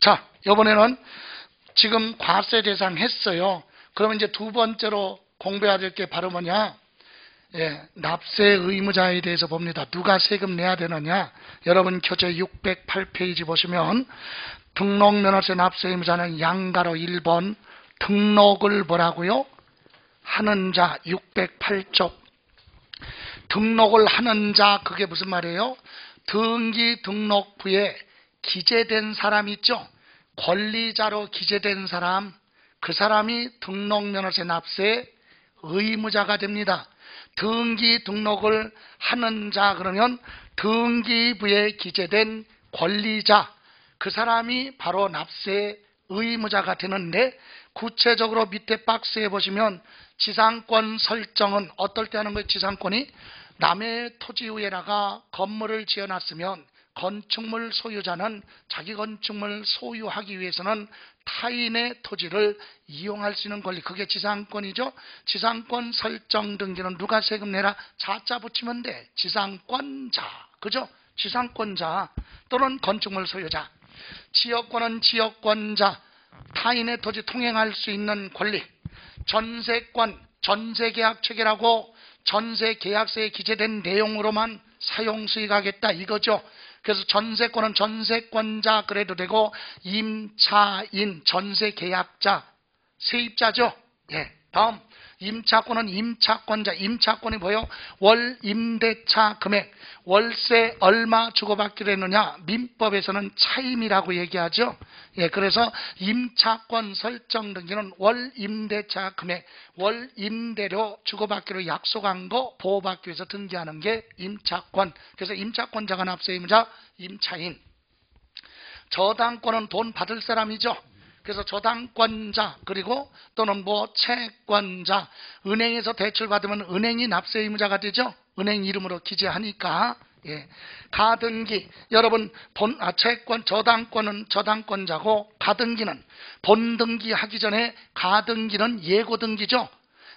자, 이번에는 지금 과세 대상 했어요. 그러면 이제 두 번째로 공부해야 될 게 바로 뭐냐? 예, 납세 의무자에 대해서 봅니다. 누가 세금 내야 되느냐? 여러분 교재 608페이지 보시면 등록면허세 납세 의무자는 양가로 1번 등록을 뭐라고요? 하는 자 608쪽 등록을 하는 자 그게 무슨 말이에요? 등기 등록부에 기재된 사람 있죠? 권리자로 기재된 사람 그 사람이 등록면허세 납세 의무자가 됩니다. 등기 등록을 하는 자 그러면 등기부에 기재된 권리자 그 사람이 바로 납세 의무자가 되는데 구체적으로 밑에 박스에 보시면 지상권 설정은 어떨 때 하는 거예요? 지상권이 남의 토지 위에다가 건물을 지어놨으면 건축물 소유자는 자기 건축물 소유하기 위해서는 타인의 토지를 이용할 수 있는 권리. 그게 지상권이죠. 지상권 설정 등기는 누가 세금 내라? 자자 붙이면 돼. 지상권자. 그죠? 지상권자 또는 건축물 소유자. 지역권은 지역권자. 타인의 토지 통행할 수 있는 권리. 전세권 전세계약 체결하고 전세 계약서에 기재된 내용으로만 사용 수익하겠다 이거죠 그래서 전세권은 전세권자 그래도 되고 임차인 전세 계약자 세입자죠. 예 다음 임차권은 임차권자, 임차권이 뭐예요? 월 임대차 금액, 월세 얼마 주고받기로 했느냐? 민법에서는 차임이라고 얘기하죠. 예, 그래서 임차권 설정 등기는 월 임대차 금액, 월 임대료 주고받기로 약속한 거 보호받기 위해서 등기하는 게 임차권. 그래서 임차권자가 납세 임자, 임차인. 저당권은 돈 받을 사람이죠. 그래서 저당권자 그리고 또는 뭐 채권자 은행에서 대출 받으면 은행이 납세 의무자가 되죠. 은행 이름으로 기재하니까 예. 가등기 여러분 본 아, 채권 저당권은 저당권자고 가등기는 본등기 하기 전에 가등기는 예고등기죠.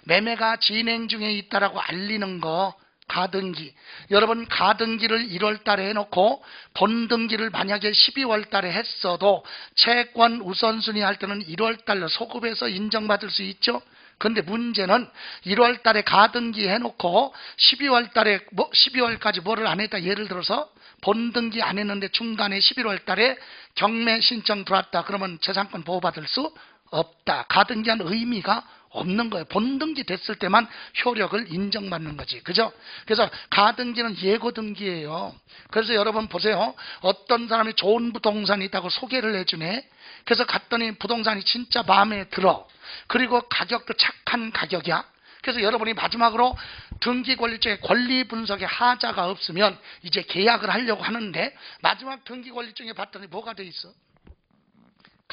매매가 진행 중에 있다라고 알리는 거 가등기. 여러분 가등기를 1월 달에 해놓고 본등기를 만약에 12월 달에 했어도 채권 우선순위 할 때는 1월 달로 소급해서 인정받을 수 있죠. 근데 문제는 1월 달에 가등기 해놓고 12월 달에 뭐 12월까지 뭐를 안 했다. 예를 들어서 본등기 안 했는데 중간에 11월 달에 경매 신청 들어왔다. 그러면 재산권 보호받을 수 없다. 가등기한 의미가 없는 거예요. 본등기 됐을 때만 효력을 인정받는 거지. 그죠? 그래서 가등기는 예고등기예요. 그래서 여러분 보세요. 어떤 사람이 좋은 부동산이 있다고 소개를 해주네. 그래서 갔더니 부동산이 진짜 마음에 들어. 그리고 가격도 착한 가격이야. 그래서 여러분이 마지막으로 등기 권리증에 권리 분석에 하자가 없으면 이제 계약을 하려고 하는데 마지막 등기 권리증에 봤더니 뭐가 돼 있어?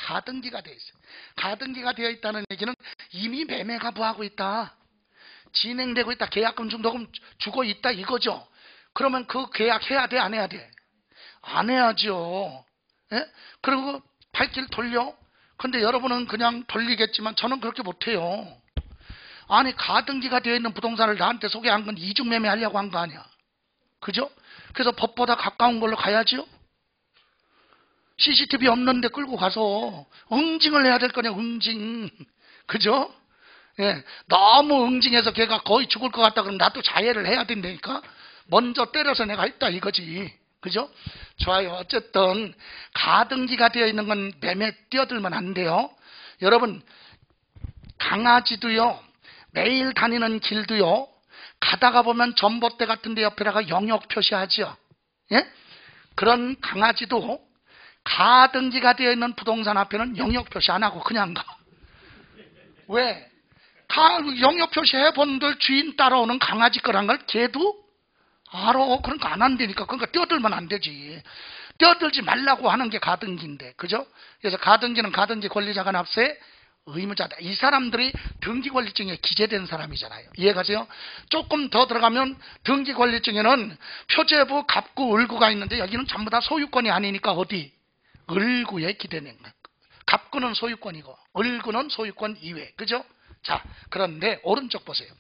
가등기가 되어 있어요. 가등기가 되어 있다는 얘기는 이미 매매가 부하고 있다. 진행되고 있다. 계약금 중도금 주고 있다 이거죠. 그러면 그 계약 해야 돼? 안 해야 돼? 안 해야죠. 예? 그리고 발길 돌려? 근데 여러분은 그냥 돌리겠지만 저는 그렇게 못해요. 아니 가등기가 되어 있는 부동산을 나한테 소개한 건 이중매매 하려고 한 거 아니야. 그죠? 그래서 법보다 가까운 걸로 가야지요. CCTV 없는데 끌고 가서 응징을 해야 될 거냐 응징. 그죠? 예, 너무 응징해서 걔가 거의 죽을 것 같다 그러면 나도 자해를 해야 된다니까? 먼저 때려서 내가 했다 이거지. 그죠? 좋아요. 어쨌든 가등기가 되어 있는 건 매매 뛰어들면 안 돼요. 여러분 강아지도요 매일 다니는 길도요 가다가 보면 전봇대 같은 데 옆에다가 영역 표시하죠. 예? 그런 강아지도 가등기가 되어 있는 부동산 앞에는 영역 표시 안 하고 그냥 가. 왜? 가 영역 표시 해 본들 주인 따라오는 강아지 거란 걸 걔도 알아. 그런 거 안 한다니까. 그러니까 뛰어들면 안 되지. 뛰어들지 말라고 하는 게 가등기인데. 그죠? 그래서 가등기는 가등기 권리자가 납세 의무자다. 이 사람들이 등기권리증에 기재된 사람이잖아요. 이해가세요? 조금 더 들어가면 등기권리증에는 표제부, 갑구, 을구가 있는데 여기는 전부 다 소유권이 아니니까 어디? 을구에 기대는 것. 갑구는 소유권이고 을구는 소유권 이외. 그죠? 자, 그런데 오른쪽 보세요.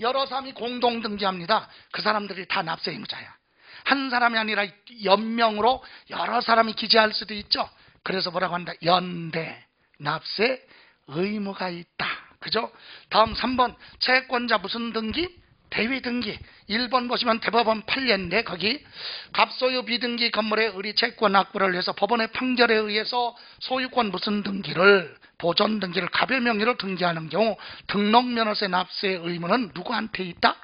여러 사람이 공동 등기합니다. 그 사람들이 다 납세 의무자야. 한 사람이 아니라 연명으로 여러 사람이 기재할 수도 있죠. 그래서 뭐라고 한다? 연대, 납세 의무가 있다. 그죠? 다음 3번 채권자 무슨 등기? 대위 등기. 1번 보시면 대법원 판례인데 거기 갑소유 비등기 건물의 의리 채권 확보를 해서 법원의 판결에 의해서 소유권 무슨 등기를 보존 등기를 갑의 명의로 등기하는 경우 등록 면허세 납세 의무는 누구한테 있다?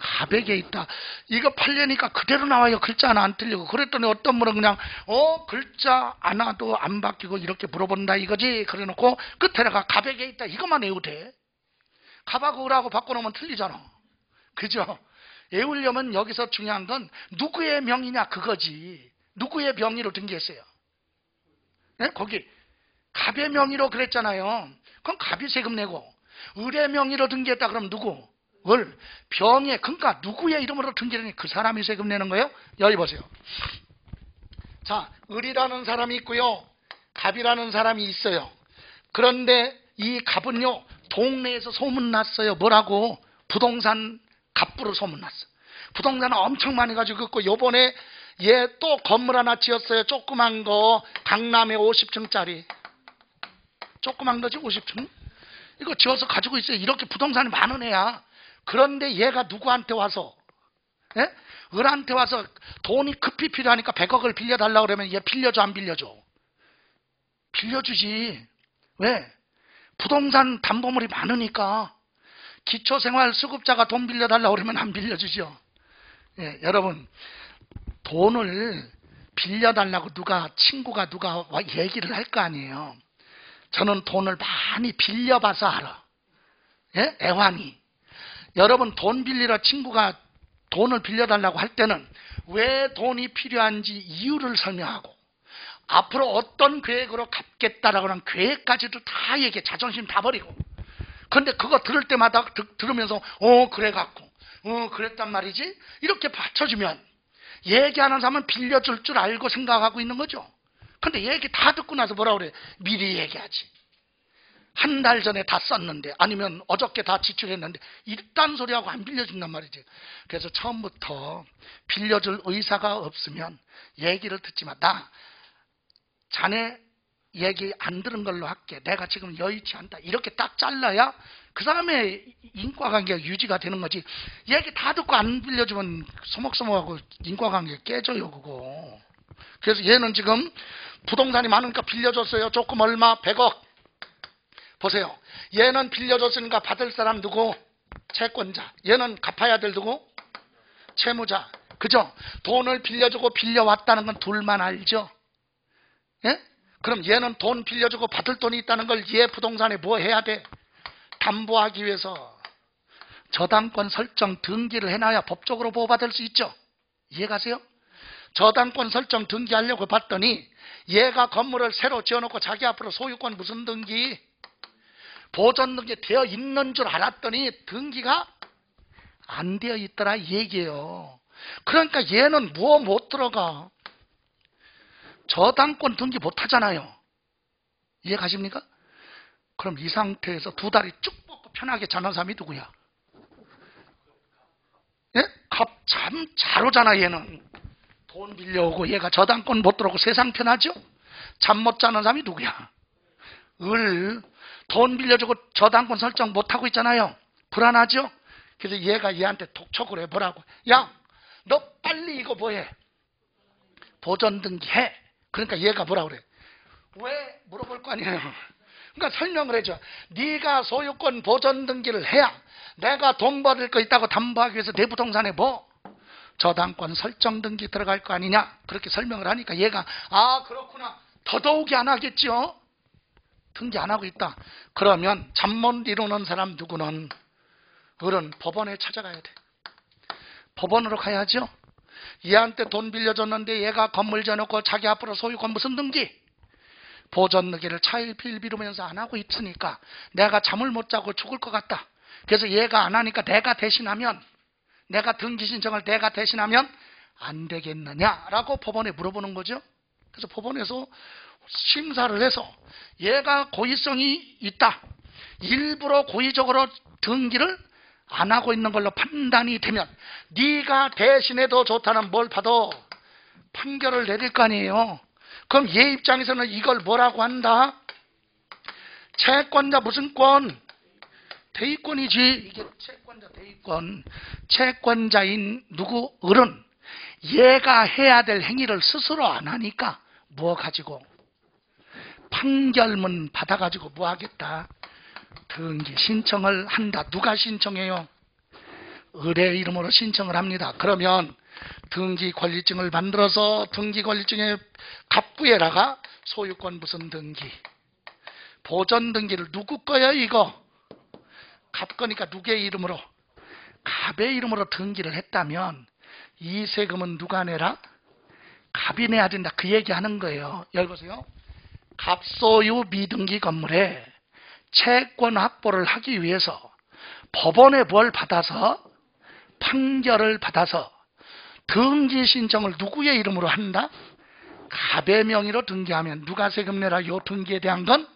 갑에게 있다. 이거 팔려니까 그대로 나와요. 글자 하나 안 틀리고. 그랬더니 어떤 분은 그냥, 어, 글자 하나도 안 바뀌고 이렇게 물어본다 이거지. 그래 놓고 끝에다가 갑에게 있다. 이것만 외우돼 갑 을하고 바꿔놓으면 틀리잖아. 그죠? 외우려면 여기서 중요한 건 누구의 명의냐 그거지. 누구의 명의로 등기했어요. 네? 거기 갑의 명의로 그랬잖아요. 그럼 갑이 세금 내고 을의 명의로 등기했다 그러면 누구? 을 병에 그러니까 누구의 이름으로 등기하니 그 사람이 세금 내는 거예요? 여기 보세요. 자, 을이라는 사람이 있고요. 갑이라는 사람이 있어요. 그런데 이 갑은요. 동네에서 소문났어요. 뭐라고? 부동산 갑부로 소문났어. 부동산 엄청 많이 가지고 있고 요번에 얘 또 건물 하나 지었어요. 조그만 거 강남에 50층짜리. 조그만 거지 50층? 이거 지어서 가지고 있어요. 이렇게 부동산이 많은 애야. 그런데 얘가 누구한테 와서 예? 을한테 와서 돈이 급히 필요하니까 100억을 빌려달라고 그러면 얘 빌려줘 안 빌려줘? 빌려주지. 왜? 부동산 담보물이 많으니까 기초생활 수급자가 돈 빌려달라고 그러면 안 빌려주죠. 예, 여러분 돈을 빌려달라고 누가 친구가 누가 와 얘기를 할 거 아니에요. 저는 돈을 많이 빌려봐서 알아. 예? 애환이. 여러분 돈 빌리러 친구가 돈을 빌려달라고 할 때는 왜 돈이 필요한지 이유를 설명하고 앞으로 어떤 계획으로 갚겠다라고 하는 계획까지도 다 얘기해. 자존심 다 버리고. 근데 그거 들을 때마다 드- 들으면서 어 그래 갖고 어 그랬단 말이지? 이렇게 받쳐주면 얘기하는 사람은 빌려줄 줄 알고 생각하고 있는 거죠. 근데 얘기 다 듣고 나서 뭐라 그래? 미리 얘기하지. 한 달 전에 다 썼는데 아니면 어저께 다 지출했는데 일단 소리하고 안 빌려준단 말이지. 그래서 처음부터 빌려줄 의사가 없으면 얘기를 듣지 마. 나 자네 얘기 안 들은 걸로 할게. 내가 지금 여의치 않다. 이렇게 딱 잘라야 그 사람의 인과관계가 유지가 되는 거지. 얘기 다 듣고 안 빌려주면 소목소목하고 인과관계 깨져요 그거. 그래서 얘는 지금 부동산이 많으니까 빌려줬어요. 조금 얼마? 100억. 보세요. 얘는 빌려줬으니까 받을 사람 누구? 채권자. 얘는 갚아야 될 누구? 채무자. 그죠? 돈을 빌려주고 빌려왔다는 건 둘만 알죠? 예? 그럼 얘는 돈 빌려주고 받을 돈이 있다는 걸 얘 부동산에 뭐 해야 돼? 담보하기 위해서 저당권 설정 등기를 해놔야 법적으로 보호받을 수 있죠? 이해가세요? 저당권 설정 등기하려고 봤더니 얘가 건물을 새로 지어놓고 자기 앞으로 소유권 무슨 등기? 보존 등기 되어 있는 줄 알았더니 등기가 안 되어 있더라 이 얘기예요. 그러니까 얘는 뭐 못 들어가? 저당권 등기 못 하잖아요. 이해 가십니까? 그럼 이 상태에서 두 다리 쭉 뻗고 편하게 자는 사람이 누구야? 예? 갑참 잘 오잖아 얘는. 돈 빌려오고 얘가 저당권 못 들어오고 세상 편하죠? 잠 못 자는 사람이 누구야? 을. 돈 빌려주고 저당권 설정 못하고 있잖아요. 불안하죠? 그래서 얘가 얘한테 독촉을 해보라고. 야, 너 빨리 이거 뭐해? 보존 등기 해. 그러니까 얘가 뭐라 그래? 왜 물어볼 거 아니에요. 그러니까 설명을 해줘. 네가 소유권 보존 등기를 해야 내가 돈 받을 거 있다고 담보하기 위해서 내 부동산에 뭐 저당권 설정 등기 들어갈 거 아니냐 그렇게 설명을 하니까 얘가 아 그렇구나 더더욱이 안 하겠죠. 등기 안 하고 있다. 그러면 잠 못 이루는 사람 누구는 어른 법원에 찾아가야 돼. 법원으로 가야죠. 얘한테 돈 빌려줬는데 얘가 건물 지어놓고 자기 앞으로 소유권 무슨 등기? 보존 등기를 차일피일 미루면서 안 하고 있으니까 내가 잠을 못 자고 죽을 것 같다. 그래서 얘가 안 하니까 내가 대신하면 내가 등기 신청을 내가 대신하면 안 되겠느냐라고 법원에 물어보는 거죠. 그래서 법원에서 심사를 해서 얘가 고의성이 있다. 일부러 고의적으로 등기를 안 하고 있는 걸로 판단이 되면 네가 대신해도 좋다는 뭘 봐도 판결을 내릴 거 아니에요. 그럼 얘 입장에서는 이걸 뭐라고 한다? 채권자 무슨 권? 대위권이지. 이게 채권자 대위권. 채권자인 누구? 어른. 얘가 해야 될 행위를 스스로 안 하니까 뭐 가지고 판결문 받아가지고 뭐 하겠다? 등기 신청을 한다. 누가 신청해요? 의뢰 이름으로 신청을 합니다. 그러면 등기 권리증을 만들어서 등기 권리증에 갑부에다가 소유권 무슨 등기 보전 등기를 누구 거야 이거 갑 거니까 누구의 이름으로 갑의 이름으로 등기를 했다면 이 세금은 누가 내라? 갑이 내야 된다 그 얘기 하는 거예요 여기 보세요 갑소유 미등기 건물에 채권 확보를 하기 위해서 법원에 뭘 받아서 판결을 받아서 등기 신청을 누구의 이름으로 한다? 갑의 명의로 등기하면 누가 세금 내라 요 등기에 대한 건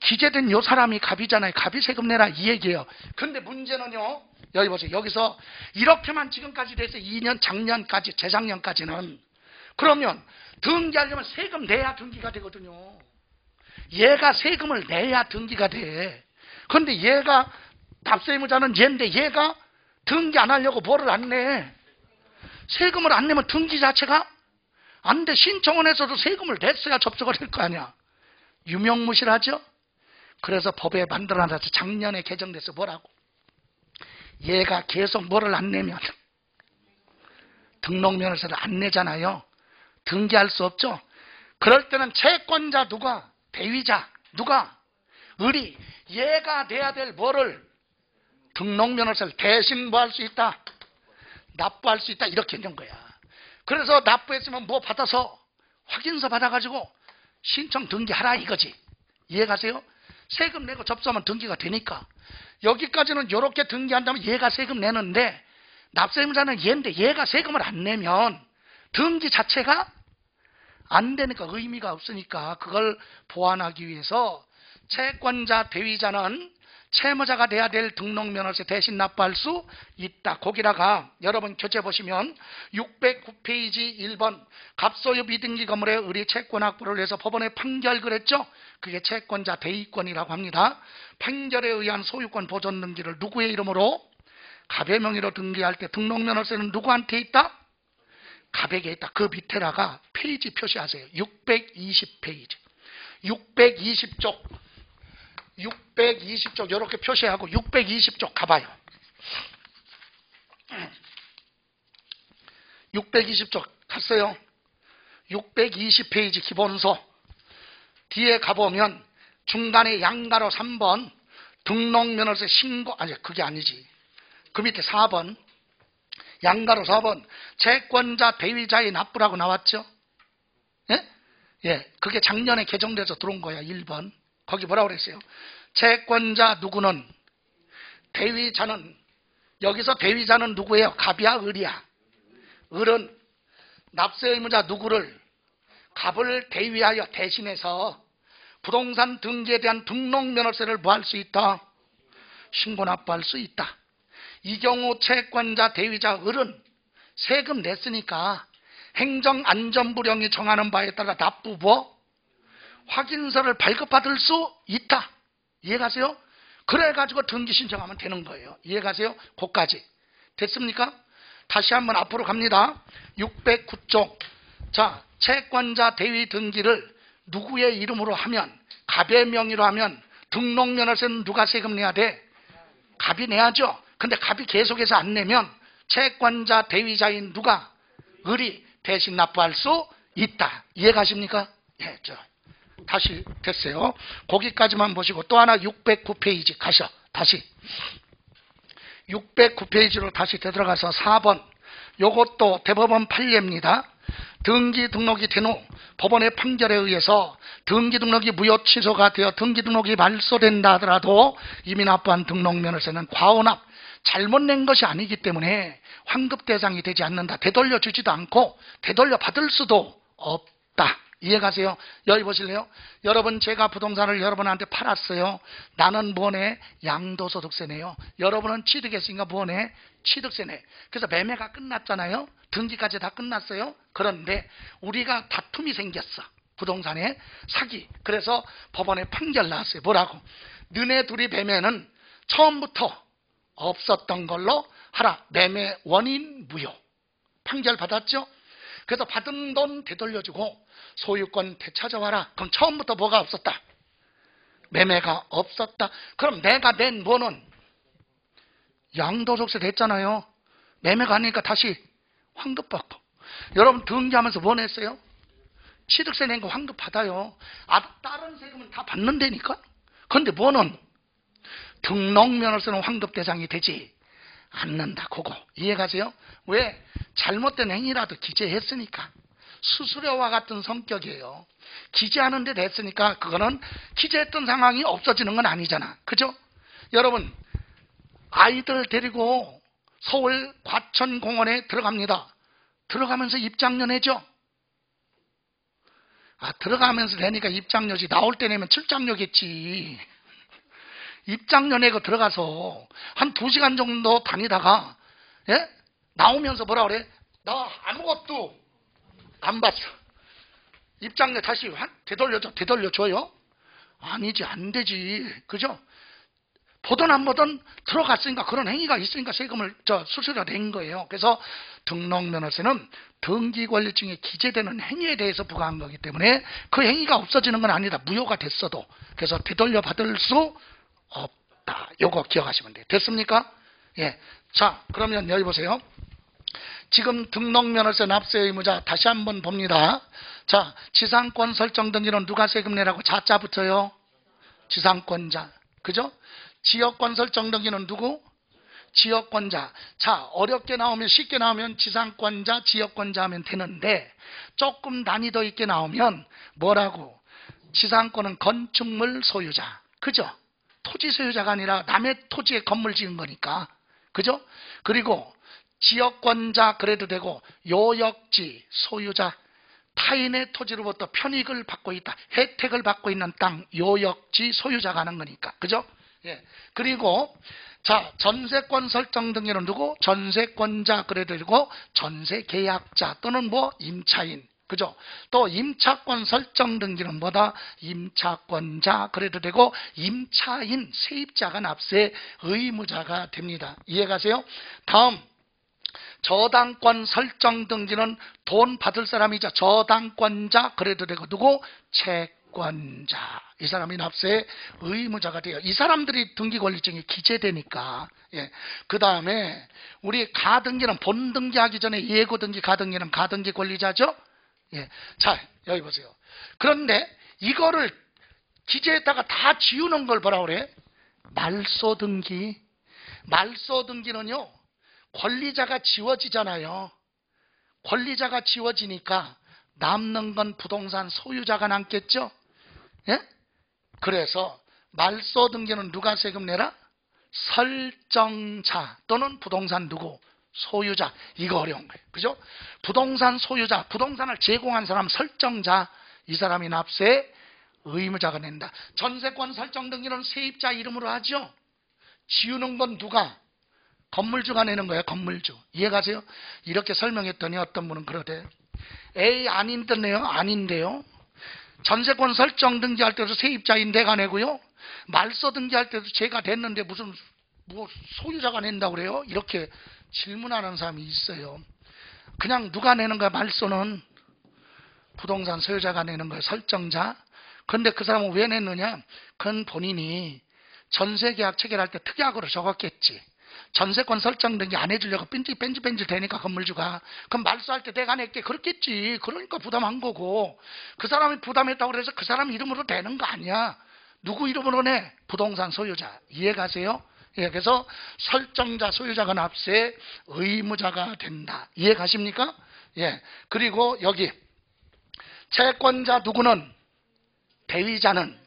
기재된 요 사람이 갑이잖아요. 갑이 세금 내라 이 얘기예요. 근데 문제는요. 여기 보세요. 여기서 이렇게만 지금까지 돼서 2년 작년까지 재작년까지는 그러면 등기하려면 세금 내야 등기가 되거든요. 얘가 세금을 내야 등기가 돼. 그런데 얘가 납세의무자는 얘인데 얘가 등기 안 하려고 뭐를 안 내? 세금을 안 내면 등기 자체가 안 돼. 신청을 해서도 세금을 냈어야 접속을 할 거 아니야. 유명무실하죠? 그래서 법에 만들어놔서 작년에 개정돼서 뭐라고? 얘가 계속 뭐를 안 내면 등록면허서를 안 내잖아요. 등기할 수 없죠. 그럴 때는 채권자 누가? 대위자 누가? 의리 얘가 내야 될 뭐를 등록면허서를 대신 뭐 할 수 있다? 납부할 수 있다 이렇게 된 거야. 그래서 납부했으면 뭐 받아서 확인서 받아가지고 신청 등기하라 이거지. 이해가세요? 세금 내고 접수하면 등기가 되니까. 여기까지는 이렇게 등기한다면 얘가 세금 내는데 납세의무자는 얘인데 얘가 세금을 안 내면 등기 자체가 안 되니까 의미가 없으니까 그걸 보완하기 위해서 채권자 대위자는 채무자가 내야 될 등록면허세 대신 납부할 수 있다. 거기다가 여러분 교재 보시면 609페이지 1번 갑소유 미등기 건물의 을이 채권 확보를 해서 법원에 판결 그랬죠? 그게 채권자 대위권이라고 합니다. 판결에 의한 소유권 보존 등기를 누구의 이름으로? 갑의 명의로 등기할 때 등록면허세는 누구한테 있다? 갑에게 있다. 그 밑에다가 페이지 표시하세요. 620페이지. 620쪽. 620쪽 이렇게 표시하고 620쪽 가봐요. 620쪽 갔어요. 620페이지 기본서 뒤에 가보면 중간에 양가로 3번 등록면허세 신고 아니 그게 아니지. 그 밑에 4번 양가로 4번 채권자 대위자의 납부라고 나왔죠. 예? 예, 그게 작년에 개정돼서 들어온 거야. 1번. 거기 뭐라고 그랬어요? 채권자 누구는 대위자는 여기서 대위자는 누구예요? 갑이야, 을이야? 을은 납세 의무자 누구를 갑을 대위하여 대신해서 부동산 등기에 대한 등록 면허세를 뭐 할 수 있다? 신고 납부할 수 있다. 이 경우 채권자 대위자 을은 세금 냈으니까 행정안전부령이 정하는 바에 따라 납부 뭐 확인서를 발급받을 수 있다. 이해가세요? 그래가지고 등기 신청하면 되는 거예요. 이해가세요? 거까지. 됐습니까? 다시 한번 앞으로 갑니다. 609쪽. 자, 채권자 대위 등기를 누구의 이름으로 하면, 갑의 명의로 하면 등록면허세는 누가 세금 내야 돼? 갑이 내야죠. 근데 갑이 계속해서 안 내면 채권자 대위자인 누가 을이 대신 납부할 수 있다. 이해가십니까? 예, 저. 다시 됐어요. 거기까지만 보시고 또 하나 609페이지 가셔. 다시. 609페이지로 다시 되돌아가서 4번. 요것도 대법원 판례입니다. 등기 등록이 된 후 법원의 판결에 의해서 등기 등록이 무효 취소가 되어 등기 등록이 말소된다 하더라도 이미 납부한 등록면허세는 과언합 잘못 낸 것이 아니기 때문에 환급 대상이 되지 않는다. 되돌려 주지도 않고 되돌려 받을 수도 없다. 이해가세요? 여기 보실래요? 여러분 제가 부동산을 여러분한테 팔았어요. 나는 뭐네? 양도소득세네요. 여러분은 취득했으니까 뭐네? 취득세네. 그래서 매매가 끝났잖아요. 등기까지 다 끝났어요. 그런데 우리가 다툼이 생겼어. 부동산의 사기. 그래서 법원에 판결 나왔어요. 뭐라고? 너네 둘이 매매는 처음부터 없었던 걸로 하라. 매매 원인 무효. 판결 받았죠? 그래서 받은 돈 되돌려주고 소유권 되찾아와라. 그럼 처음부터 뭐가 없었다? 매매가 없었다. 그럼 내가 낸 뭐는 양도소득세 됐잖아요. 매매가 아니니까 다시 환급받고. 여러분 등기하면서 뭐 냈어요? 취득세 낸 거 환급 받아요. 아, 다른 세금은 다 받는다니까? 그런데 뭐는 등록면허서는 환급 대상이 되지 않는다. 그거 이해가세요? 왜? 잘못된 행위라도 기재했으니까. 수수료와 같은 성격이에요. 기재하는 데 됐으니까 그거는 기재했던 상황이 없어지는 건 아니잖아. 그죠? 여러분, 아이들 데리고 서울 과천공원에 들어갑니다. 들어가면서 입장료 내죠? 아, 들어가면서 내니까 입장료지. 나올 때 내면 출장료겠지. 입장료 내고 들어가서 한 두 시간 정도 다니다가, 예? 나오면서 뭐라 그래? 나 아무것도 안 봤어. 입장료 다시 환- 되돌려줘, 되돌려줘요? 아니지, 안 되지. 그죠? 보던 안 보던 들어갔으니까 그런 행위가 있으니까 세금을 저 수수료 낸 거예요. 그래서 등록면허세는 등기권리증에 기재되는 행위에 대해서 부과한 거기 때문에 그 행위가 없어지는 건 아니다. 무효가 됐어도 그래서 되돌려 받을 수 없다. 요거 기억하시면 돼요. 됐습니까? 예. 자, 그러면 여기 보세요. 지금 등록면허세 납세 의무자 다시 한번 봅니다. 자, 지상권 설정 등기는 누가 세금 내라고 자자부터요? 지상권자. 그죠? 지역권 설정 등기는 누구? 지역권자. 자, 어렵게 나오면 쉽게 나오면 지상권자, 지역권자 하면 되는데 조금 난이도 있게 나오면 뭐라고? 지상권은 건축물 소유자. 그죠? 토지 소유자가 아니라 남의 토지에 건물 지은 거니까. 그죠? 그리고 지역권자 그래도 되고 요역지 소유자 타인의 토지로부터 편익을 받고 있다. 혜택을 받고 있는 땅 요역지 소유자가 하는 거니까. 그죠? 예. 그리고 자, 전세권 설정 등기는 누구? 전세권자 그래도 되고 전세 계약자 또는 뭐 임차인. 그죠? 또 임차권 설정 등기는 뭐다? 임차권자 그래도 되고 임차인 세입자가 납세 의무자가 됩니다. 이해가세요? 다음 저당권 설정 등기는 돈 받을 사람이자 저당권자 그래도 되고 누구? 채권자 이 사람이 납세 의무자가 돼요. 이 사람들이 등기 권리증이 기재되니까 예. 그 다음에 우리 가등기는 본등기하기 전에 예고 등기 가등기는 가등기 권리자죠. 예. 자 여기 보세요. 그런데 이거를 기재했다가 다 지우는 걸 뭐라 그래? 말소 등기. 말소 등기는요. 권리자가 지워지잖아요. 권리자가 지워지니까 남는 건 부동산 소유자가 남겠죠? 예? 그래서 말소 등기는 누가 세금 내라? 설정자 또는 부동산 누구? 소유자. 이거 어려운 거예요. 그죠? 부동산 소유자, 부동산을 제공한 사람 설정자, 이 사람이 납세 의무자가 낸다. 전세권 설정 등기는 세입자 이름으로 하죠? 지우는 건 누가? 건물주가 내는 거예요, 건물주. 이해가세요? 이렇게 설명했더니 어떤 분은 그러대. 에이, 아닌데요? 아닌데요? 전세권 설정 등기할 때도 세입자인 내가 내고요. 말소 등기할 때도 제가 됐는데 무슨 뭐 소유자가 낸다고 그래요? 이렇게 질문하는 사람이 있어요. 그냥 누가 내는 거야, 말소는? 부동산 소유자가 내는 거예요, 설정자. 그런데 그 사람은 왜 냈느냐? 그건 본인이 전세 계약 체결할 때 특약으로 적었겠지. 전세권 설정 등기 안 해주려고 뺀지 뺀지 뺀지 되니까 건물주가 그럼 말소할 때 내가 낼게 그렇겠지 그러니까 부담한 거고 그 사람이 부담했다고 그래서 그 사람 이름으로 되는 거 아니야 누구 이름으로 내 부동산 소유자 이해 가세요? 예, 그래서 설정자 소유자가 납세 의무자가 된다 이해 가십니까? 예 그리고 여기 채권자 누구는 대위자는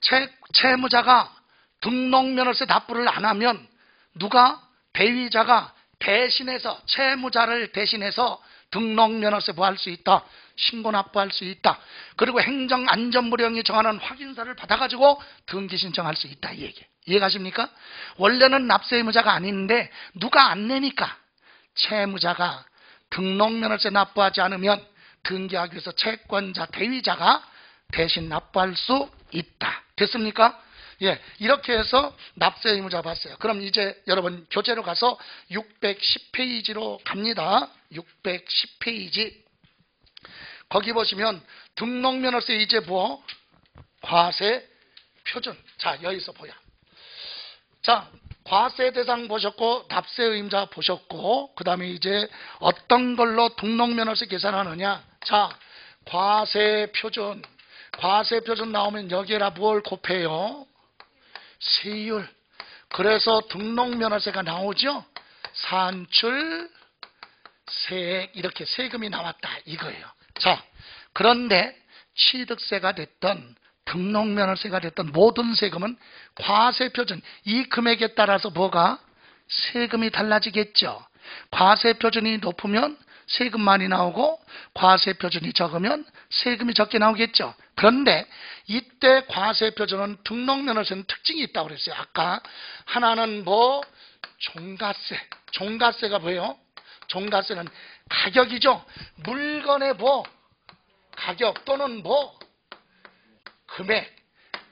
채, 채무자가 등록면허세 납부를 안 하면 누가 대위자가 대신해서 채무자를 대신해서 등록면허세 부할 수 있다. 신고 납부할 수 있다. 그리고 행정안전부령이 정하는 확인서를 받아가지고 등기 신청할 수 있다. 이 얘기. 이해가십니까? 원래는 납세 의무자가 아닌데 누가 안 내니까 채무자가 등록면허세 납부하지 않으면 등기하기 위해서 채권자, 대위자가 대신 납부할 수 있다. 됐습니까? 예, 이렇게 해서 납세 의무자 봤어요. 그럼 이제 여러분 교재로 가서 610페이지로 갑니다. 610페이지. 거기 보시면 등록면허세 이제 뭐? 과세 표준. 자, 여기서 보여. 자, 과세 대상 보셨고 납세 의무자 보셨고 그 다음에 이제 어떤 걸로 등록면허세 계산하느냐? 자, 과세 표준. 과세 표준 나오면 여기에다 뭘 곱해요? 세율. 그래서 등록면허세가 나오죠? 산출, 세액 이렇게 세금이 나왔다 이거예요. 자, 그런데 취득세가 됐던 등록면허세가 됐던 모든 세금은 과세표준 이 금액에 따라서 뭐가 세금이 달라지겠죠. 과세표준이 높으면 세금 많이 나오고 과세표준이 적으면 세금이 적게 나오겠죠. 그런데 이때 과세표준은 등록면허세는 특징이 있다고 그랬어요. 아까 하나는 뭐 종가세. 종가세가 뭐예요? 종가세는 가격이죠. 물건의 뭐 가격 또는 뭐 금액,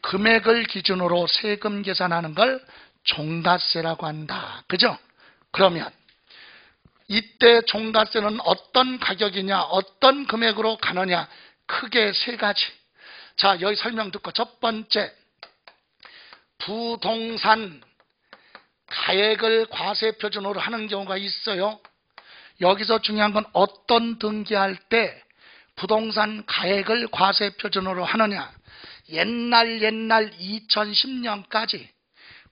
금액을 기준으로 세금 계산하는 걸 종가세라고 한다. 그죠? 그러면 이때 종가세는 어떤 가격이냐, 어떤 금액으로 가느냐, 크게 세 가지. 자, 여기 설명 듣고 첫 번째, 부동산 가액을 과세 표준으로 하는 경우가 있어요. 여기서 중요한 건 어떤 등기할 때 부동산 가액을 과세 표준으로 하느냐. 옛날 옛날 2010년까지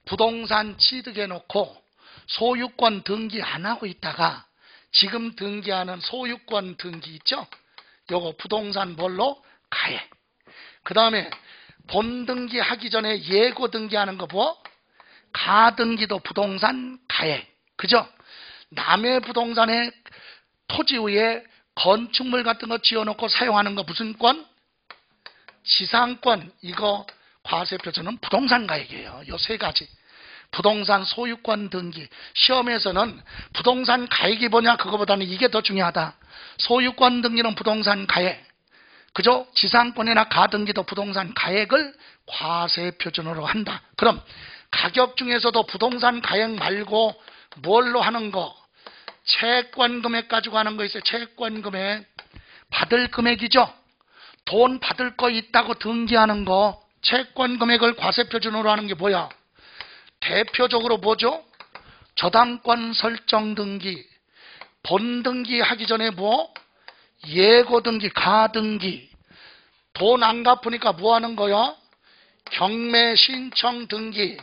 부동산 취득해 놓고 소유권 등기 안 하고 있다가 지금 등기하는 소유권 등기 있죠? 요거 부동산 뭘로? 가액. 그 다음에 본 등기 하기 전에 예고 등기하는 거 뭐? 가등기도 부동산 가액. 그죠? 남의 부동산에 토지 위에 건축물 같은 거 지어놓고 사용하는 거 무슨 권? 지상권. 이거 과세표준은 부동산 가액이에요. 요 세 가지. 부동산 소유권 등기. 시험에서는 부동산 가액이 뭐냐 그거보다는 이게 더 중요하다. 소유권 등기는 부동산 가액. 그죠? 지상권이나 가등기도 부동산 가액을 과세 표준으로 한다. 그럼 가격 중에서도 부동산 가액 말고 뭘로 하는 거? 채권 금액 가지고 하는 거 있어요. 채권 금액. 받을 금액이죠. 돈 받을 거 있다고 등기하는 거. 채권 금액을 과세 표준으로 하는 게 뭐야? 대표적으로 뭐죠? 저당권 설정 등기. 본 등기 하기 전에 뭐? 예고 등기, 가 등기. 돈 안 갚으니까 뭐 하는 거야? 경매 신청 등기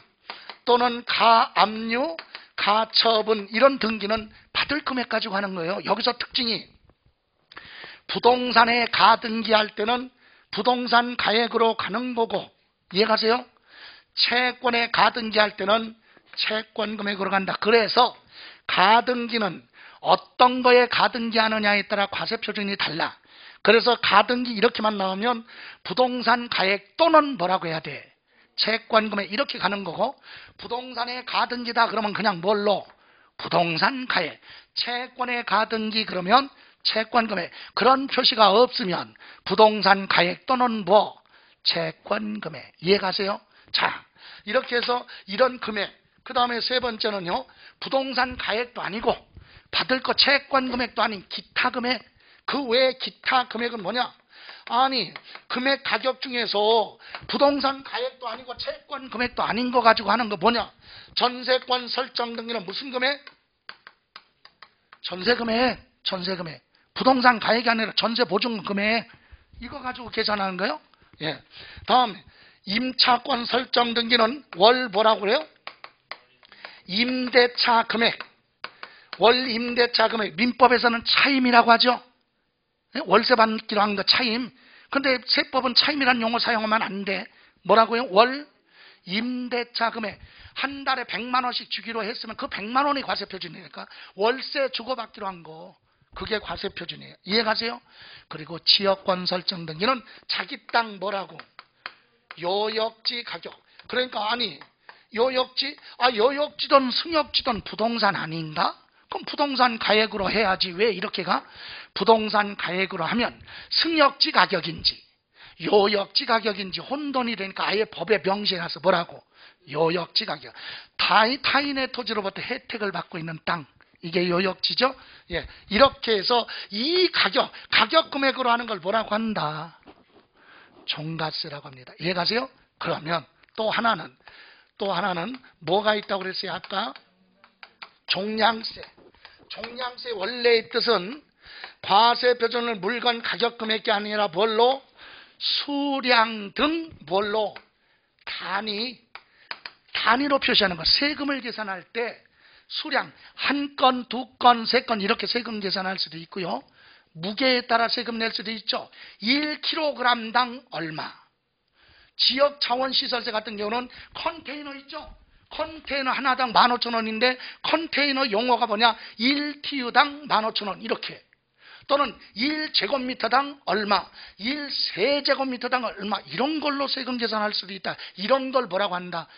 또는 가 압류, 가처분 이런 등기는 받을 금액 가지고 하는 거예요. 여기서 특징이 부동산에 가등기할 때는 부동산 가액으로 가는 거고 이해가세요? 채권에 가등기할 때는 채권 금액으로 간다. 그래서 가등기는 어떤 거에 가등기하느냐에 따라 과세 표준이 달라. 그래서 가등기 이렇게만 나오면 부동산 가액 또는 뭐라고 해야 돼? 채권 금액 이렇게 가는 거고 부동산에 가등기다 그러면 그냥 뭘로? 부동산 가액. 채권에 가등기 그러면 채권 금액. 그런 표시가 없으면 부동산 가액 또는 뭐? 채권 금액. 이해가세요? 자, 이렇게 해서 이런 금액. 그 다음에 세 번째는요. 부동산 가액도 아니고 받을 거 채권 금액도 아닌 기타 금액. 그 외에 기타 금액은 뭐냐? 아니 금액 가격 중에서 부동산 가액도 아니고 채권 금액도 아닌 거 가지고 하는 거 뭐냐? 전세권 설정 등기는 무슨 금액? 전세 금액, 전세 금액. 부동산 가액이 아니라 전세 보증 금액. 이거 가지고 계산하는 거예요? 예. 다음 임차권 설정 등기는 월 뭐라고 그래요? 임대차 금액. 월 임대차 금액. 민법에서는 차임이라고 하죠. 예? 월세 받기로 한 거 차임. 근데 세법은 차임이라는 용어 사용하면 안 돼. 뭐라고요? 월 임대차 금액. 한 달에 100만 원씩 주기로 했으면 그 100만 원이 과세 표준이니까 월세 주고받기로 한 거. 그게 과세 표준이에요. 이해가세요? 그리고 지역권 설정 등기는 자기 땅 뭐라고? 요역지 가격. 그러니까 아니 요역지 아 요역지든 승역지든 부동산 아닌가? 그럼 부동산 가액으로 해야지 왜 이렇게 가? 부동산 가액으로 하면 승역지 가격인지 요역지 가격인지 혼돈이 되니까 아예 법에 명시해 놔서 뭐라고? 요역지 가격. 타인, 타인의 토지로부터 혜택을 받고 있는 땅. 이게 요역지죠? 예. 이렇게 해서 이 가격, 가격 금액으로 하는 걸 뭐라고 한다? 종가세라고 합니다. 이해가세요? 그러면 또 하나는, 또 하나는 뭐가 있다고 그랬어요? 아까? 종량세. 종량세 원래의 뜻은 과세 표준을 물건 가격 금액이 아니라 뭘로? 수량 등 뭘로? 단위, 단위로 표시하는 거. 세금을 계산할 때 수량 한 건, 두 건, 세 건 이렇게 세금 계산할 수도 있고요. 무게에 따라 세금 낼 수도 있죠. 1kg당 얼마. 지역 차원 시설세 같은 경우는 컨테이너 있죠. 컨테이너 하나당 15,000원인데 컨테이너 용어가 뭐냐? 1TU당 15,000원 이렇게. 또는 1제곱미터당 얼마, 1세제곱미터당 얼마 이런 걸로 세금 계산할 수도 있다. 이런 걸 뭐라고 한다?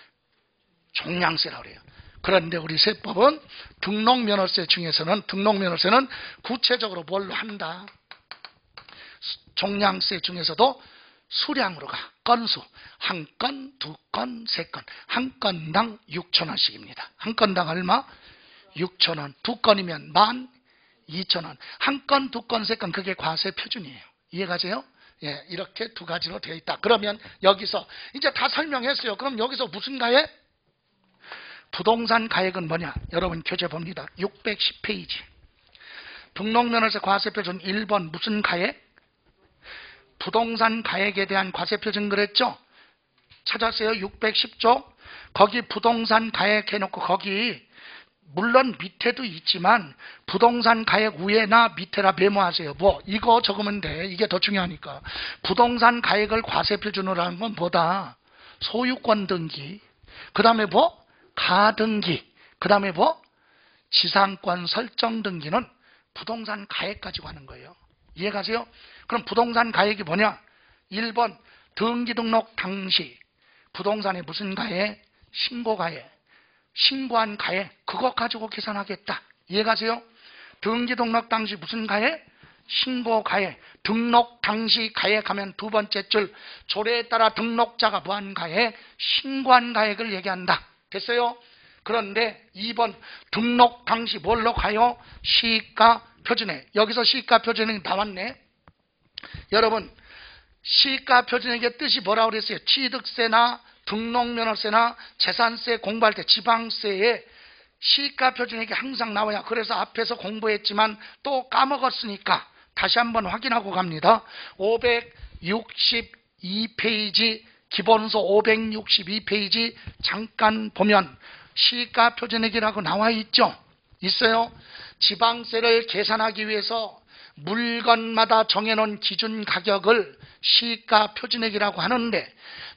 종량세라고 그래요. 그런데 우리 세법은 등록면허세 중에서는 등록면허세는 구체적으로 뭘로 한다. 종량세 중에서도 수량으로 가. 건수. 한 건, 두 건, 세 건. 한 건당 6천원씩입니다. 한 건당 얼마? 6천원. 두 건이면 만 2천원. 한 건, 두 건, 세 건. 그게 과세 표준이에요. 이해가세요? 예, 이렇게 두 가지로 되어 있다. 그러면 여기서 이제 다 설명했어요. 그럼 여기서 무슨 가액? 부동산 가액은 뭐냐? 여러분 교재 봅니다. 610페이지. 등록면허세 과세표준 1번 무슨 가액? 부동산 가액에 대한 과세표준 그랬죠? 찾았어요? 610조. 거기 부동산 가액 해놓고 거기 물론 밑에도 있지만 부동산 가액 위에나 밑에라 메모하세요. 뭐 이거 적으면 돼. 이게 더 중요하니까. 부동산 가액을 과세 표준으로 하는 건 뭐다? 소유권 등기. 그 다음에 뭐? 가등기, 그 다음에 뭐? 지상권 설정 등기는 부동산 가액 가지고 하는 거예요. 이해가세요? 그럼 부동산 가액이 뭐냐? 1번 등기 등록 당시 부동산에 무슨 가액? 신고 가액. 신고한 가액. 그거 가지고 계산하겠다. 이해가세요? 등기 등록 당시 무슨 가액? 신고 가액. 등록 당시 가액하면 두 번째 줄 조례에 따라 등록자가 뭐한 가액? 신고한 가액을 얘기한다. 됐어요? 그런데 2번 등록 당시 뭘로 가요? 시가 표준액. 여기서 시가 표준액이 나왔네. 여러분 시가 표준액의 뜻이 뭐라고 그랬어요? 취득세나 등록면허세나 재산세 공부할 때 지방세에 시가 표준액이 항상 나와야 그래서 앞에서 공부했지만 또 까먹었으니까 다시 한번 확인하고 갑니다. 562페이지 기본서 562페이지 잠깐 보면 시가 표준액이라고 나와 있죠. 있어요. 지방세를 계산하기 위해서 물건마다 정해놓은 기준 가격을 시가 표준액이라고 하는데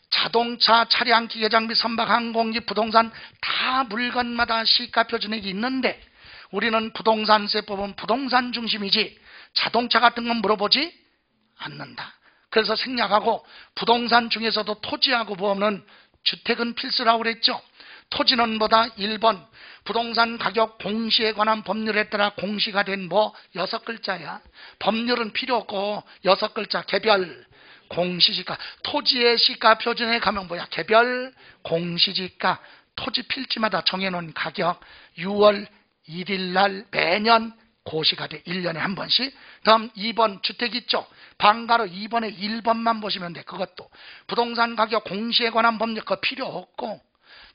자동차, 차량, 기계장비, 선박, 항공기, 부동산 다 물건마다 시가 표준액이 있는데 우리는 부동산세 법은 부동산 중심이지 자동차 같은 건 물어보지 않는다. 그래서 생략하고 부동산 중에서도 토지하고 보험은 주택은 필수라고 그랬죠. 토지는 뭐다? 1번 부동산 가격 공시에 관한 법률에 따라 공시가 된 뭐 여섯 글자야. 법률은 필요 없고 여섯 글자 개별 공시지가 토지의 시가 표준에 가면 뭐야? 개별 공시지가 토지 필지마다 정해놓은 가격 6월 1일 날 매년 고시가 돼. 1년에 한 번씩. 다음 2번 주택 있죠. 방가로 2번에 1번만 보시면 돼. 그것도. 부동산 가격 공시에 관한 법률 그거 필요 없고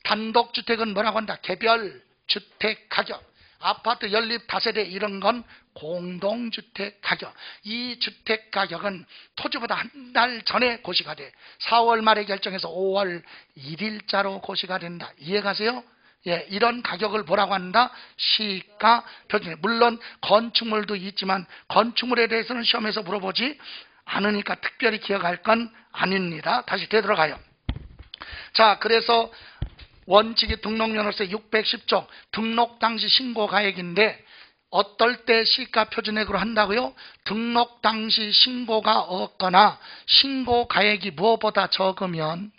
단독주택은 뭐라고 한다? 개별 주택 가격. 아파트 연립 다세대 이런 건 공동주택 가격. 이 주택 가격은 토지보다 한 달 전에 고시가 돼. 4월 말에 결정해서 5월 1일자로 고시가 된다. 이해가세요? 예, 이런 가격을 뭐라고 한다? 시가 표준. 물론 건축물도 있지만 건축물에 대해서는 시험에서 물어보지 않으니까 특별히 기억할 건 아닙니다. 다시 되돌아가요. 자, 그래서 원칙이 등록면허세 610조 등록 당시 신고 가액인데 어떨 때 시가 표준액으로 한다고요? 등록 당시 신고가 없거나 신고 가액이 무엇보다 적으면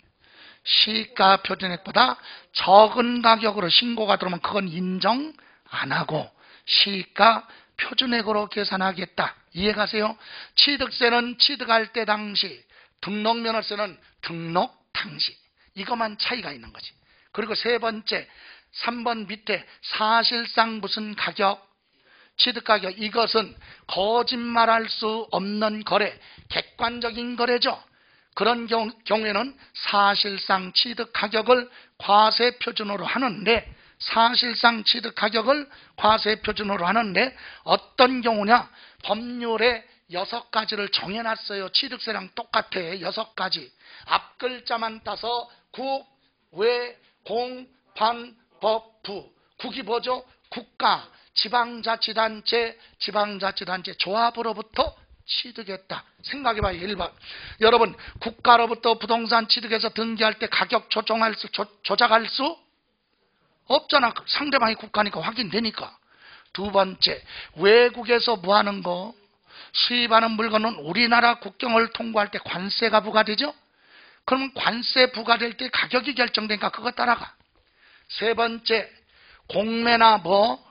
시가 표준액보다 적은 가격으로 신고가 들어오면 그건 인정 안 하고 시가 표준액으로 계산하겠다. 이해가세요? 취득세는 취득할 때 당시, 등록면허세는 등록 당시. 이것만 차이가 있는 거지. 그리고 세 번째, 3번 밑에 사실상 무슨 가격? 취득가격. 이것은 거짓말할 수 없는 거래, 객관적인 거래죠. 그런 경우, 경우에는 사실상 취득가격을 과세 표준으로 하는데 사실상 취득가격을 과세 표준으로 하는데 어떤 경우냐 법률에 여섯 가지를 정해놨어요. 취득세랑 똑같아. 여섯 가지. 앞 글자만 따서 국, 외, 공, 반, 법, 부. 국이 뭐죠? 국가, 지방자치단체, 지방자치단체 조합으로부터 취득했다. 생각해봐요. 1번. 여러분, 국가로부터 부동산 취득해서 등기할 때 가격 조정할 수, 조, 조작할 수 없잖아. 상대방이 국가니까 확인되니까. 두 번째, 외국에서 뭐 하는 거? 수입하는 물건은 우리나라 국경을 통과할 때 관세가 부과되죠? 그러면 관세 부과될 때 가격이 결정되니까 그거 따라가. 세 번째, 공매나 뭐,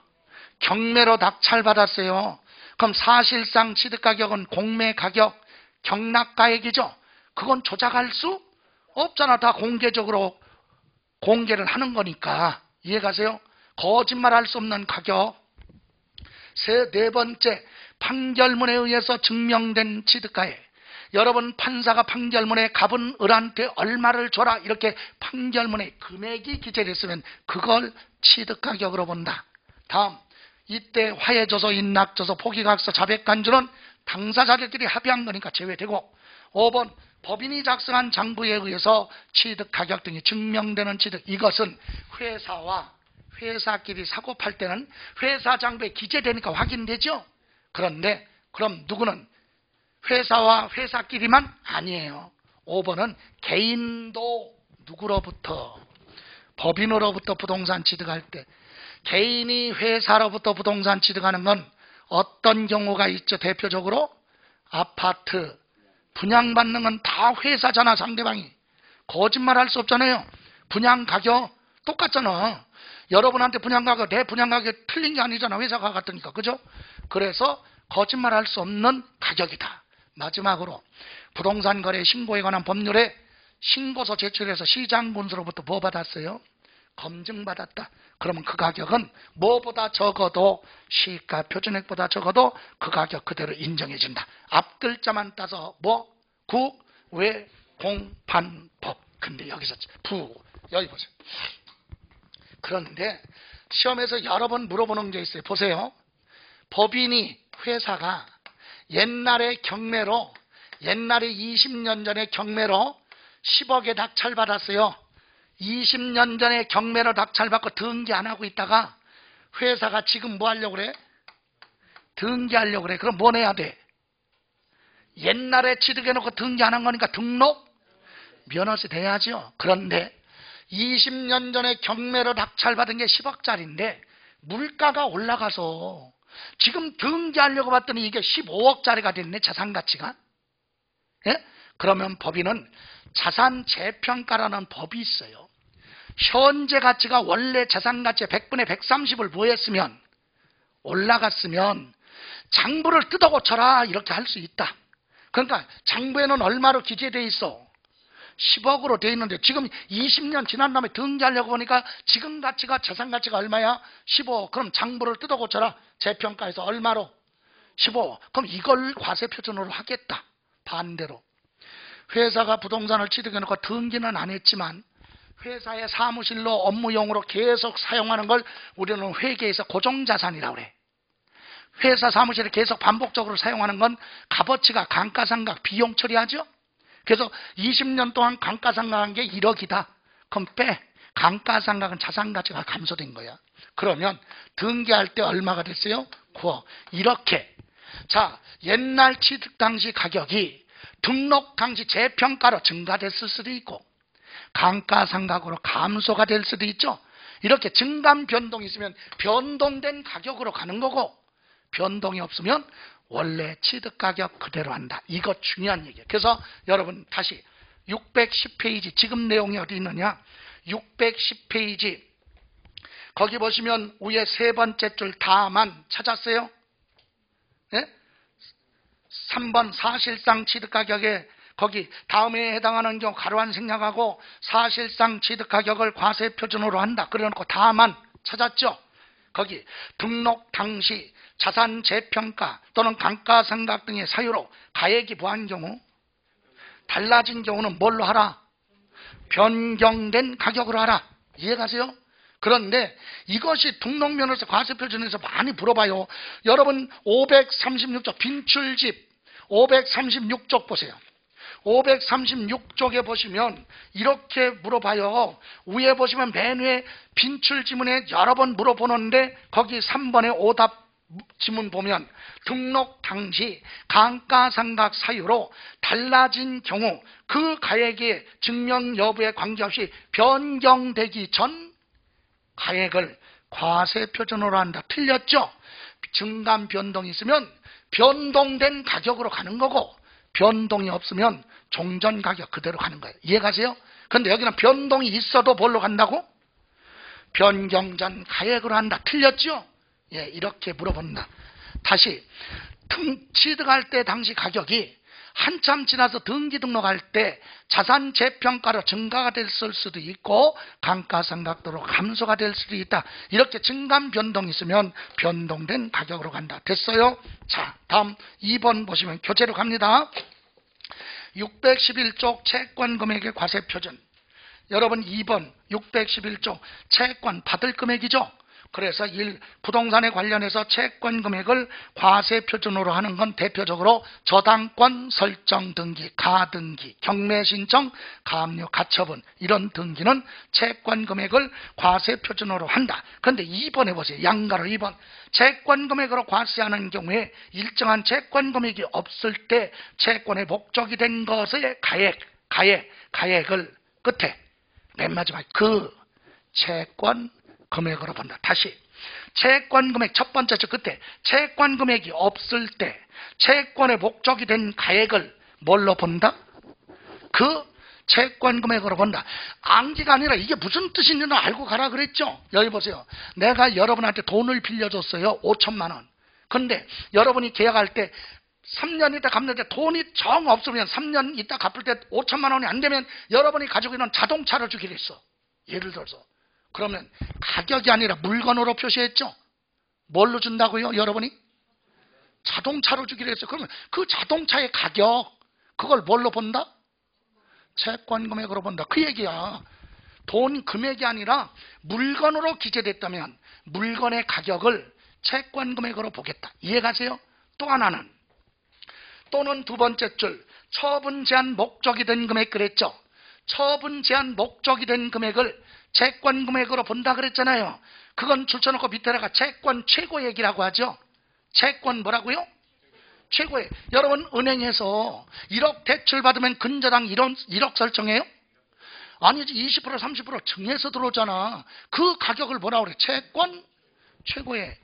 경매로 낙찰받았어요. 그럼 사실상 취득가격은 공매 가격, 경락가액이죠? 그건 조작할 수 없잖아. 다 공개적으로 공개를 하는 거니까. 이해가세요? 거짓말할 수 없는 가격. 세, 네 번째, 판결문에 의해서 증명된 취득가액. 여러분 판사가 판결문에 갑은 을한테 얼마를 줘라 이렇게 판결문에 금액이 기재됐으면 그걸 취득가격으로 본다. 다음 이때 화해줘서 인낙줘서 포기각서 자백간주는 당사자들끼리 합의한 거니까 제외되고 5번 법인이 작성한 장부에 의해서 취득가격 등이 증명되는 취득 이것은 회사와 회사끼리 사고 팔 때는 회사 장부에 기재되니까 확인되죠. 그런데 그럼 누구는 회사와 회사끼리만 아니에요. 5번은 개인도 누구로부터 법인으로부터 부동산 취득할 때 개인이 회사로부터 부동산 취득하는 건 어떤 경우가 있죠? 대표적으로 아파트 분양받는 건 다 회사잖아 상대방이 거짓말할 수 없잖아요. 분양 가격 똑같잖아. 여러분한테 분양 가격 내 분양 가격 틀린 게 아니잖아. 회사가 같으니까 그죠? 그래서 거짓말할 수 없는 가격이다. 마지막으로 부동산 거래 신고에 관한 법률에 신고서 제출해서 시장 군수로부터 뭐 받았어요? 검증받았다. 그러면 그 가격은 뭐보다 적어도 시가 표준액보다 적어도 그 가격 그대로 인정해준다. 앞 글자만 따서 뭐? 구, 왜, 공, 반, 법. 근데 여기서 부, 여기 보세요. 그런데 시험에서 여러 번 물어보는 게 있어요. 보세요. 법인이 회사가 옛날에 경매로 옛날에 20년 전에 경매로 10억에 낙찰 받았어요. 20년 전에 경매로 낙찰 받고 등기 안 하고 있다가 회사가 지금 뭐 하려고 그래? 등기하려고 그래. 그럼 뭐 내야 돼? 옛날에 취득해놓고 등기 안 한 거니까 등록? 면허세 내야죠. 그런데 20년 전에 경매로 낙찰받은 게 10억짜리인데 물가가 올라가서 지금 등기하려고 봤더니 이게 15억짜리가 됐네 자산 가치가. 예? 그러면 법인은 자산 재평가라는 법이 있어요. 현재 가치가 원래 자산 가치의 100분의 130을 보였으면 올라갔으면 장부를 뜯어 고쳐라 이렇게 할 수 있다. 그러니까 장부에는 얼마로 기재되어 있어 10억으로 되어 있는데 지금 20년 지난 다음에 등기하려고 보니까 지금 가치가 자산 가치가 얼마야? 15. 그럼 장부를 뜯어 고쳐라. 재평가에서 얼마로? 15. 그럼 이걸 과세 표준으로 하겠다. 반대로. 회사가 부동산을 취득해 놓고 등기는 안 했지만 회사의 사무실로 업무용으로 계속 사용하는 걸 우리는 회계에서 고정자산이라고 그래. 회사 사무실에 계속 반복적으로 사용하는 건 값어치가 감가상각 비용 처리하죠? 그래서 20년 동안 감가상각한 게 1억이다. 그럼 빼. 감가상각은 자산가치가 감소된 거야. 그러면 등기할 때 얼마가 됐어요? 9억. 이렇게. 자, 옛날 취득 당시 가격이 등록 당시 재평가로 증가됐을 수도 있고 감가상각으로 감소가 될 수도 있죠. 이렇게 증감 변동이 있으면 변동된 가격으로 가는 거고 변동이 없으면 원래 취득 가격 그대로 한다. 이거 중요한 얘기예요. 그래서 여러분 다시 610페이지 지금 내용이 어디 있느냐? 610페이지 거기 보시면 위에 세 번째 줄 다만 찾았어요? 예? 3번 사실상 취득 가격에 거기 다음에 해당하는 경우 가로한 생략하고 사실상 취득 가격을 과세 표준으로 한다. 그래놓고 다만 찾았죠? 거기 등록 당시 자산 재평가 또는 감가상각 등의 사유로 가액이 부한 경우 달라진 경우는 뭘로 하라? 변경된 가격으로 하라. 이해가세요? 그런데 이것이 등록면허서 과세표준에서 많이 물어봐요. 여러분 536쪽 빈출집 536쪽 보세요. 536쪽에 보시면 이렇게 물어봐요. 위에 보시면 맨 위에 빈출 지문에 여러 번 물어보는데 거기 3번의 오답 지문 보면 등록 당시 감가상각 사유로 달라진 경우 그 가액의 증명 여부에 관계없이 변경되기 전 가액을 과세 표준으로 한다. 틀렸죠? 증감 변동이 있으면 변동된 가격으로 가는 거고 변동이 없으면 종전 가격 그대로 가는 거예요. 이해가세요? 근데 여기는 변동이 있어도 뭘로 간다고? 변경 전 가액으로 한다. 틀렸죠? 예, 이렇게 물어본다. 다시 등, 취득할 때 당시 가격이 한참 지나서 등기 등록할 때 자산 재평가로 증가가 될 수도 있고 감가상각도로 감소가 될 수도 있다. 이렇게 증감 변동이 있으면 변동된 가격으로 간다. 됐어요? 자, 다음 2번 보시면 교재로 갑니다. 611쪽 채권 금액의 과세 표준. 여러분 2번 611쪽 채권 받을 금액이죠. 그래서 1. 부동산에 관련해서 채권 금액을 과세 표준으로 하는 건 대표적으로 저당권 설정 등기, 가등기, 경매 신청, 가압류, 가처분 이런 등기는 채권 금액을 과세 표준으로 한다. 그런데 2번에 보세요. 양가로 2번. 채권 금액으로 과세하는 경우에 일정한 채권 금액이 없을 때 채권의 목적이 된 것의 가액, 가액, 가액을 끝에 맨 마지막 그 채권 금액으로 본다. 다시 채권 금액 첫 번째 저 끝에 채권 금액이 없을 때 채권의 목적이 된 가액을 뭘로 본다? 그 채권 금액으로 본다. 암기가 아니라 이게 무슨 뜻인지는 알고 가라 그랬죠? 여기 보세요. 내가 여러분한테 돈을 빌려줬어요. 5천만 원. 근데 여러분이 계약할 때 3년 있다 갚는 데 돈이 정 없으면 3년 있다 갚을 때 5천만 원이 안 되면 여러분이 가지고 있는 자동차를 주기로 했어. 예를 들어서. 그러면 가격이 아니라 물건으로 표시했죠? 뭘로 준다고요, 여러분이? 자동차로 주기로 했어요. 그러면 그 자동차의 가격, 그걸 뭘로 본다? 채권 금액으로 본다. 그 얘기야. 돈 금액이 아니라 물건으로 기재됐다면 물건의 가격을 채권 금액으로 보겠다. 이해가세요? 또 하나는 또는 두 번째 줄 처분 제한 목적이 된 금액 그랬죠? 처분 제한 목적이 된 금액을 채권 금액으로 본다 그랬잖아요. 그건 줄쳐놓고 밑에다가 채권 최고액이라고 하죠. 채권 뭐라고요? 최고액. 여러분 은행에서 1억 대출 받으면 근저당 1억, 1억 설정해요? 아니지 20% 30% 증에서 들어오잖아. 그 가격을 뭐라고 그래? 채권 최고액.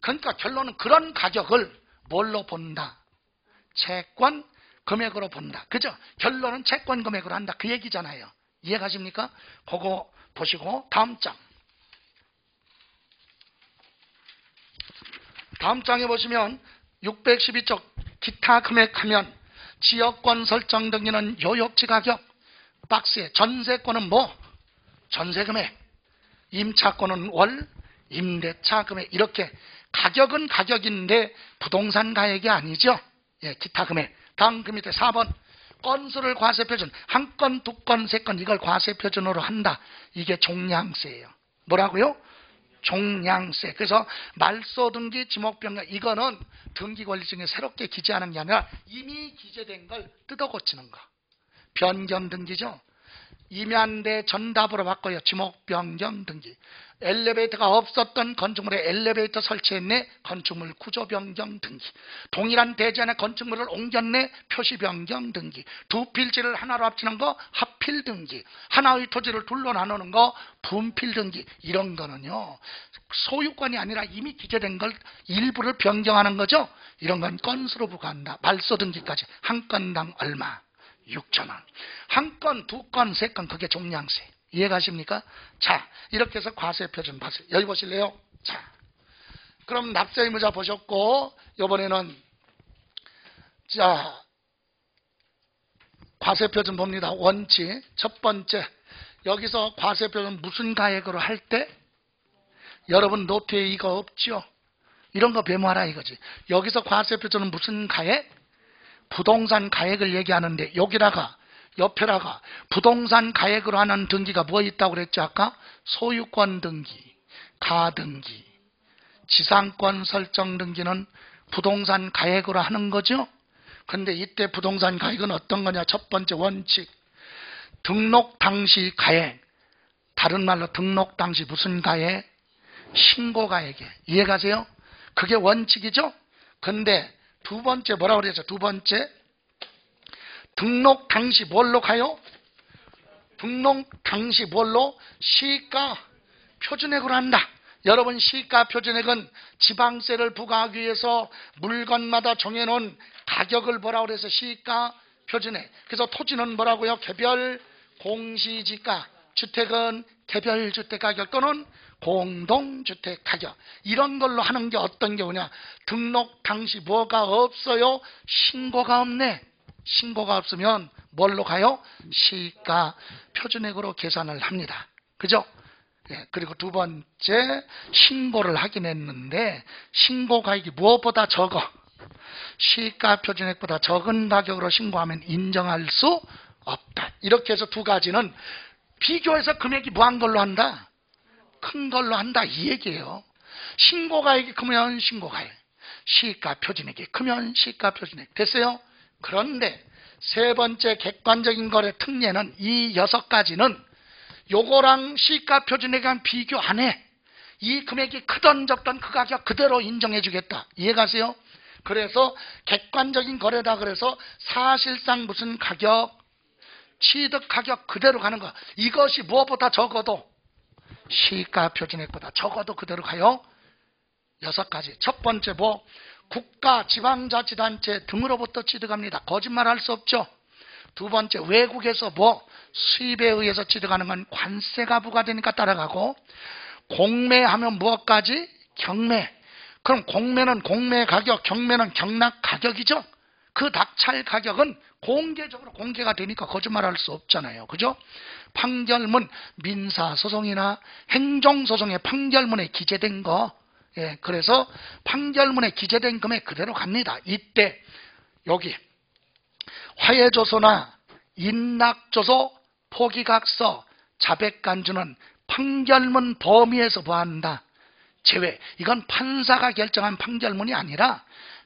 그러니까 결론은 그런 가격을 뭘로 본다? 채권 금액으로 본다. 그죠? 결론은 채권 금액으로 한다. 그 얘기잖아요. 이해가십니까? 그거 보시고 다음 장. 다음 장에 보시면 612쪽 기타 금액 하면 지역권 설정 등기는 요역지 가격 박스에 전세권은 뭐? 전세 금액 임차권은 월 임대차 금액 이렇게 가격은 가격인데 부동산 가액이 아니죠. 예, 기타 금액. 다음 그 밑에 4번 건수를 과세 표준 한 건, 두 건, 세 건 이걸 과세 표준으로 한다. 이게 종량세예요. 뭐라고요? 종량세. 그래서 말소 등기, 지목변경 이거는 등기 권리 중에 새롭게 기재하는 게 아니라 이미 기재된 걸 뜯어 고치는 거. 변경 등기죠. 임야대 전답으로 바꿔요. 지목 변경 등기. 엘리베이터가 없었던 건축물에 엘리베이터 설치했네. 건축물 구조 변경 등기. 동일한 대지 안에 건축물을 옮겼네. 표시 변경 등기. 두 필지를 하나로 합치는 거 합필 등기. 하나의 토지를 둘로 나누는 거 분필 등기. 이런 거는요. 소유권이 아니라 이미 기재된 걸 일부를 변경하는 거죠. 이런 건 건수로 부과한다. 발소 등기까지 한 건당 얼마? 6천 원. 한 건, 두 건, 세 건 그게 종량세. 이해가십니까? 자, 이렇게 해서 과세 표준 봤어요. 여기 보실래요? 자, 그럼 납세 의무자 보셨고, 이번에는, 자, 과세 표준 봅니다. 원칙. 첫 번째, 여기서 과세 표준 무슨 가액으로 할 때? 여러분 노트에 이거 없죠? 이런 거 메모하라 이거지. 여기서 과세 표준은 무슨 가액? 부동산 가액을 얘기하는데 여기다가 옆에다가 부동산 가액으로 하는 등기가 뭐 있다고 그랬죠 아까? 소유권 등기, 가등기, 지상권 설정 등기는 부동산 가액으로 하는 거죠. 근데 이때 부동산 가액은 어떤 거냐? 첫 번째 원칙. 등록 당시 가액. 다른 말로 등록 당시 무슨 가액? 신고 가액에. 이해가세요? 그게 원칙이죠? 근데 두 번째 뭐라고 그랬죠? 두 번째. 등록 당시 뭘로 가요? 등록 당시 뭘로? 시가 표준액으로 한다. 여러분 시가 표준액은 지방세를 부과하기 위해서 물건마다 정해놓은 가격을 뭐라고 그래서 시가 표준액. 그래서 토지는 뭐라고요? 개별 공시지가. 주택은 개별 주택 가격 또는 공동 주택 가격. 이런 걸로 하는 게 어떤 경우냐? 등록 당시 뭐가 없어요? 신고가 없네. 신고가 없으면 뭘로 가요? 시가 표준액으로 계산을 합니다. 그죠? 예, 그리고 두 번째 신고를 하긴 했는데 신고 가액이 무엇보다 적어 시가 표준액보다 적은 가격으로 신고하면 인정할 수 없다. 이렇게 해서 두 가지는 비교해서 금액이 무한 걸로 한다. 큰 걸로 한다 이 얘기예요. 신고 가액이 크면 신고 가액, 시가 표준액이 크면 시가 표준액 됐어요? 그런데 세 번째 객관적인 거래 특례는 이 여섯 가지는 요거랑 시가 표준액이랑 비교 안 해. 이 금액이 크던 적던 그 가격 그대로 인정해 주겠다. 이해가세요? 그래서 객관적인 거래다 그래서 사실상 무슨 가격 취득 가격 그대로 가는 거. 이것이 무엇보다 적어도 시가 표준액보다 적어도 그대로 가요. 여섯 가지. 첫 번째 뭐 국가 지방자치단체 등으로부터 취득합니다. 거짓말할 수 없죠. 두 번째 외국에서 뭐 수입에 의해서 취득하는 건 관세가 부과되니까 따라가고 공매하면 무엇까지? 경매. 그럼 공매는 공매 가격, 경매는 경락 가격이죠. 그 낙찰 가격은 공개적으로 공개가 되니까 거짓말할 수 없잖아요. 그죠? 판결문 민사소송이나 행정소송의 판결문에 기재된 거 예, 그래서 판결문에 기재된 금액 그대로 갑니다. 이때 여기 화해조서나 인낙조서, 포기각서, 자백간주는 판결문 범위에서 보한다. 제외. 이건 판사가 결정한 판결문이 아니라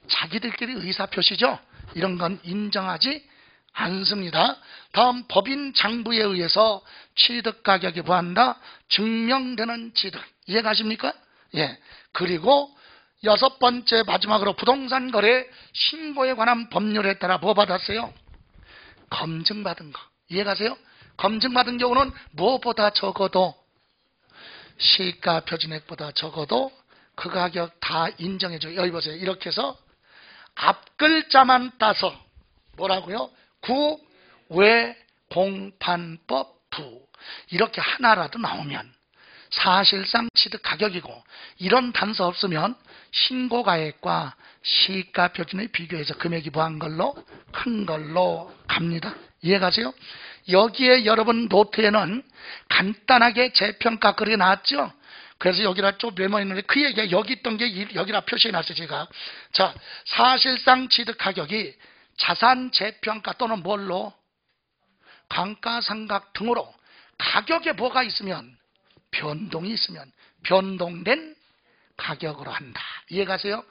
자기들끼리 의사표시죠. 이런 건 인정하지 않습니다. 다음 법인 장부에 의해서 취득 가격이 보한다. 증명되는 취득. 이해 가십니까? 예. 그리고 여섯 번째 마지막으로 부동산 거래 신고에 관한 법률에 따라 뭐 받았어요? 검증받은 거. 이해가세요? 검증받은 경우는 무엇보다 적어도 시가 표준액보다 적어도 그 가격 다 인정해줘요. 여기 보세요. 이렇게 해서 앞 글자만 따서 뭐라고요? 구, 외, 공판법, 부. 이렇게 하나라도 나오면 사실상 취득 가격이고 이런 단서 없으면 신고가액과 시가 표준에 비교해서 금액이 뭐한 걸로 큰 걸로 갑니다. 이해가세요? 여기에 여러분 노트에는 간단하게 재평가 글이 나왔죠? 그래서 여기다 좀 메모 있는데 그 얘기가 여기 있던 게 여기다 표시해 놨어요, 제가. 자, 사실상 취득 가격이 자산 재평가 또는 뭘로? 감가상각 등으로 가격에 뭐가 있으면 변동이 있으면 변동된 가격으로 한다. 이해가세요?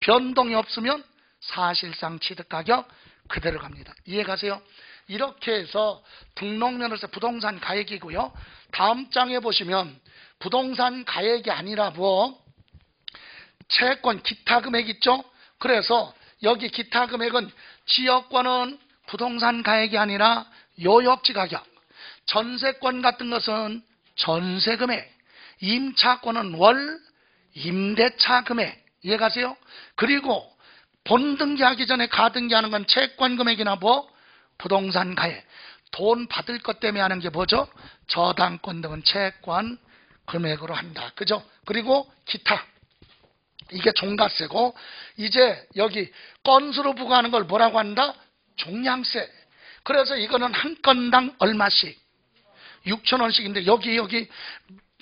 변동이 없으면 사실상 취득 가격 그대로 갑니다. 이해가세요? 이렇게 해서 등록면허세 부동산 가액이고요. 다음 장에 보시면 부동산 가액이 아니라 뭐 채권 기타 금액 있죠? 그래서 여기 기타 금액은 지역권은 부동산 가액이 아니라 요역지 가격, 전세권 같은 것은 전세 금액, 임차권은 월 임대차 금액 이해가세요? 그리고 본등기하기 전에 가등기하는 건 채권 금액이나 뭐 부동산 가액, 돈 받을 것 때문에 하는 게 뭐죠? 저당권 등은 채권 금액으로 한다. 그죠? 그리고 기타. 이게 종가세고 이제 여기 건수로 부과하는 걸 뭐라고 한다? 종량세. 그래서 이거는 한 건당 얼마씩? 6천 원씩인데 여기 여기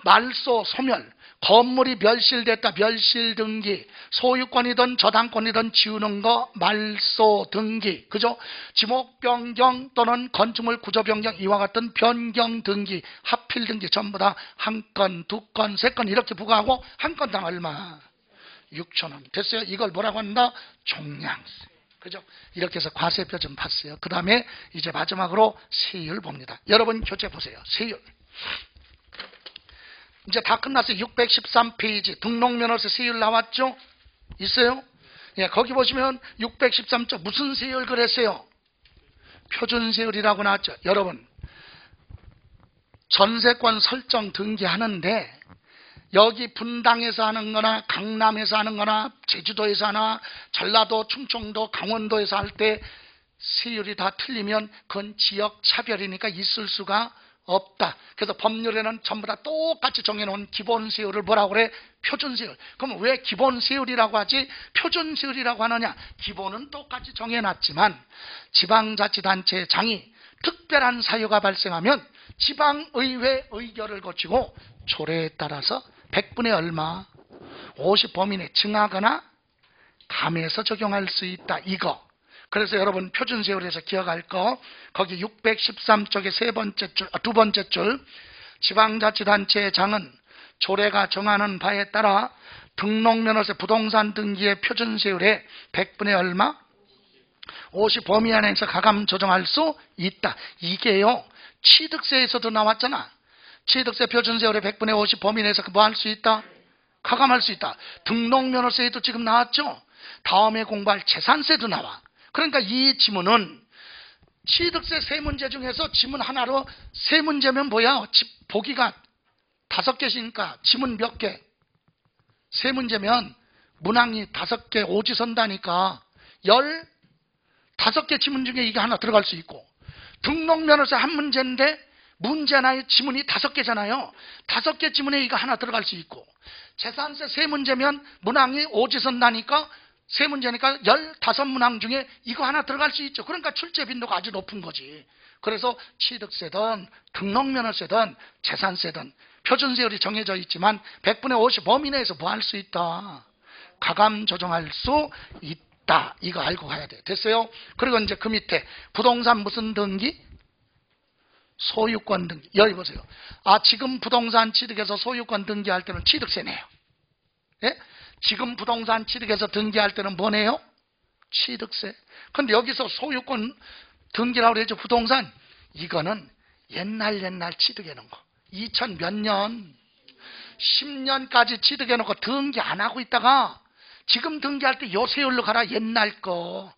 말소 소멸 건물이 멸실됐다 멸실 등기 소유권이든 저당권이든 지우는 거 말소 등기 그죠? 지목 변경 또는 건축물 구조 변경 이와 같은 변경 등기 합필 등기 전부 다 한 건 두 건 세 건 이렇게 부과하고 한 건당 얼마? 6천 원. 됐어요. 이걸 뭐라고 한다? 종량세 그죠 이렇게 해서 과세표 좀 봤어요 그 다음에 이제 마지막으로 세율 봅니다 여러분 교재 보세요 세율 이제 다 끝났어요. 613페이지 등록면허세 세율 나왔죠? 있어요? 예, 거기 보시면 613쪽 무슨 세율 그랬어요? 표준 세율이라고 나왔죠. 여러분 전세권 설정 등기하는데 여기 분당에서 하는 거나 강남에서 하는 거나 제주도에서 하나 전라도, 충청도, 강원도에서 할 때 세율이 다 틀리면 그건 지역 차별이니까 있을 수가 없다. 그래서 법률에는 전부 다 똑같이 정해놓은 기본 세율을 뭐라고 그래? 표준 세율. 그럼 왜 기본 세율이라고 하지? 표준 세율이라고 하느냐? 기본은 똑같이 정해놨지만 지방자치단체 장이 특별한 사유가 발생하면 지방의회 의결을 거치고 조례에 따라서 100분의 얼마 50 범위 내 증하거나 감해서 적용할 수 있다. 이거. 그래서 여러분 표준 세율에서 기억할 거 거기 613쪽의 세 번째 줄, 아, 두 번째 줄 지방자치단체의 장은 조례가 정하는 바에 따라 등록면허세 부동산 등기의 표준 세율의 100분의 얼마? 50 범위 안에서 가감 조정할 수 있다. 이게요. 취득세에서도 나왔잖아. 취득세 표준세율의 100분의 50 범위 내에서 뭐 할 수 있다? 가감할 수 있다. 등록면허세에도 지금 나왔죠? 다음에 공부할 재산세도 나와. 그러니까 이 지문은 취득세 세 문제 중에서 지문 하나로 세 문제면 뭐야? 보기가 다섯 개시니까 지문 몇 개? 세 문제면 문항이 다섯 개 오지선다니까 열 다섯 개 지문 중에 이게 하나 들어갈 수 있고 등록면허세 한 문제인데 문제 하나에 지문이 다섯 개잖아요. 다섯 개 지문에 이거 하나 들어갈 수 있고 재산세 세 문제면 문항이 오지선다니까 세 문제니까 15문항 중에 이거 하나 들어갈 수 있죠. 그러니까 출제 빈도가 아주 높은 거지. 그래서 취득세든 등록면허세든 재산세든 표준세율이 정해져 있지만 100분의 50 범위 내에서 뭐 할 수 있다. 가감 조정할 수 있다. 이거 알고 가야 돼. 됐어요? 그리고 이제 그 밑에 부동산 무슨 등기? 소유권 등기. 여기 보세요. 아, 지금 부동산 취득해서 소유권 등기할 때는 취득세 내요. 예? 지금 부동산 취득해서 등기할 때는 뭐네요? 취득세. 근데 여기서 소유권 등기라고 그러죠. 부동산. 이거는 옛날 옛날 취득해 놓은 거. 2000 몇 년? 10년까지 취득해 놓고 등기 안 하고 있다가 지금 등기할 때 요세율로 가라 옛날 거.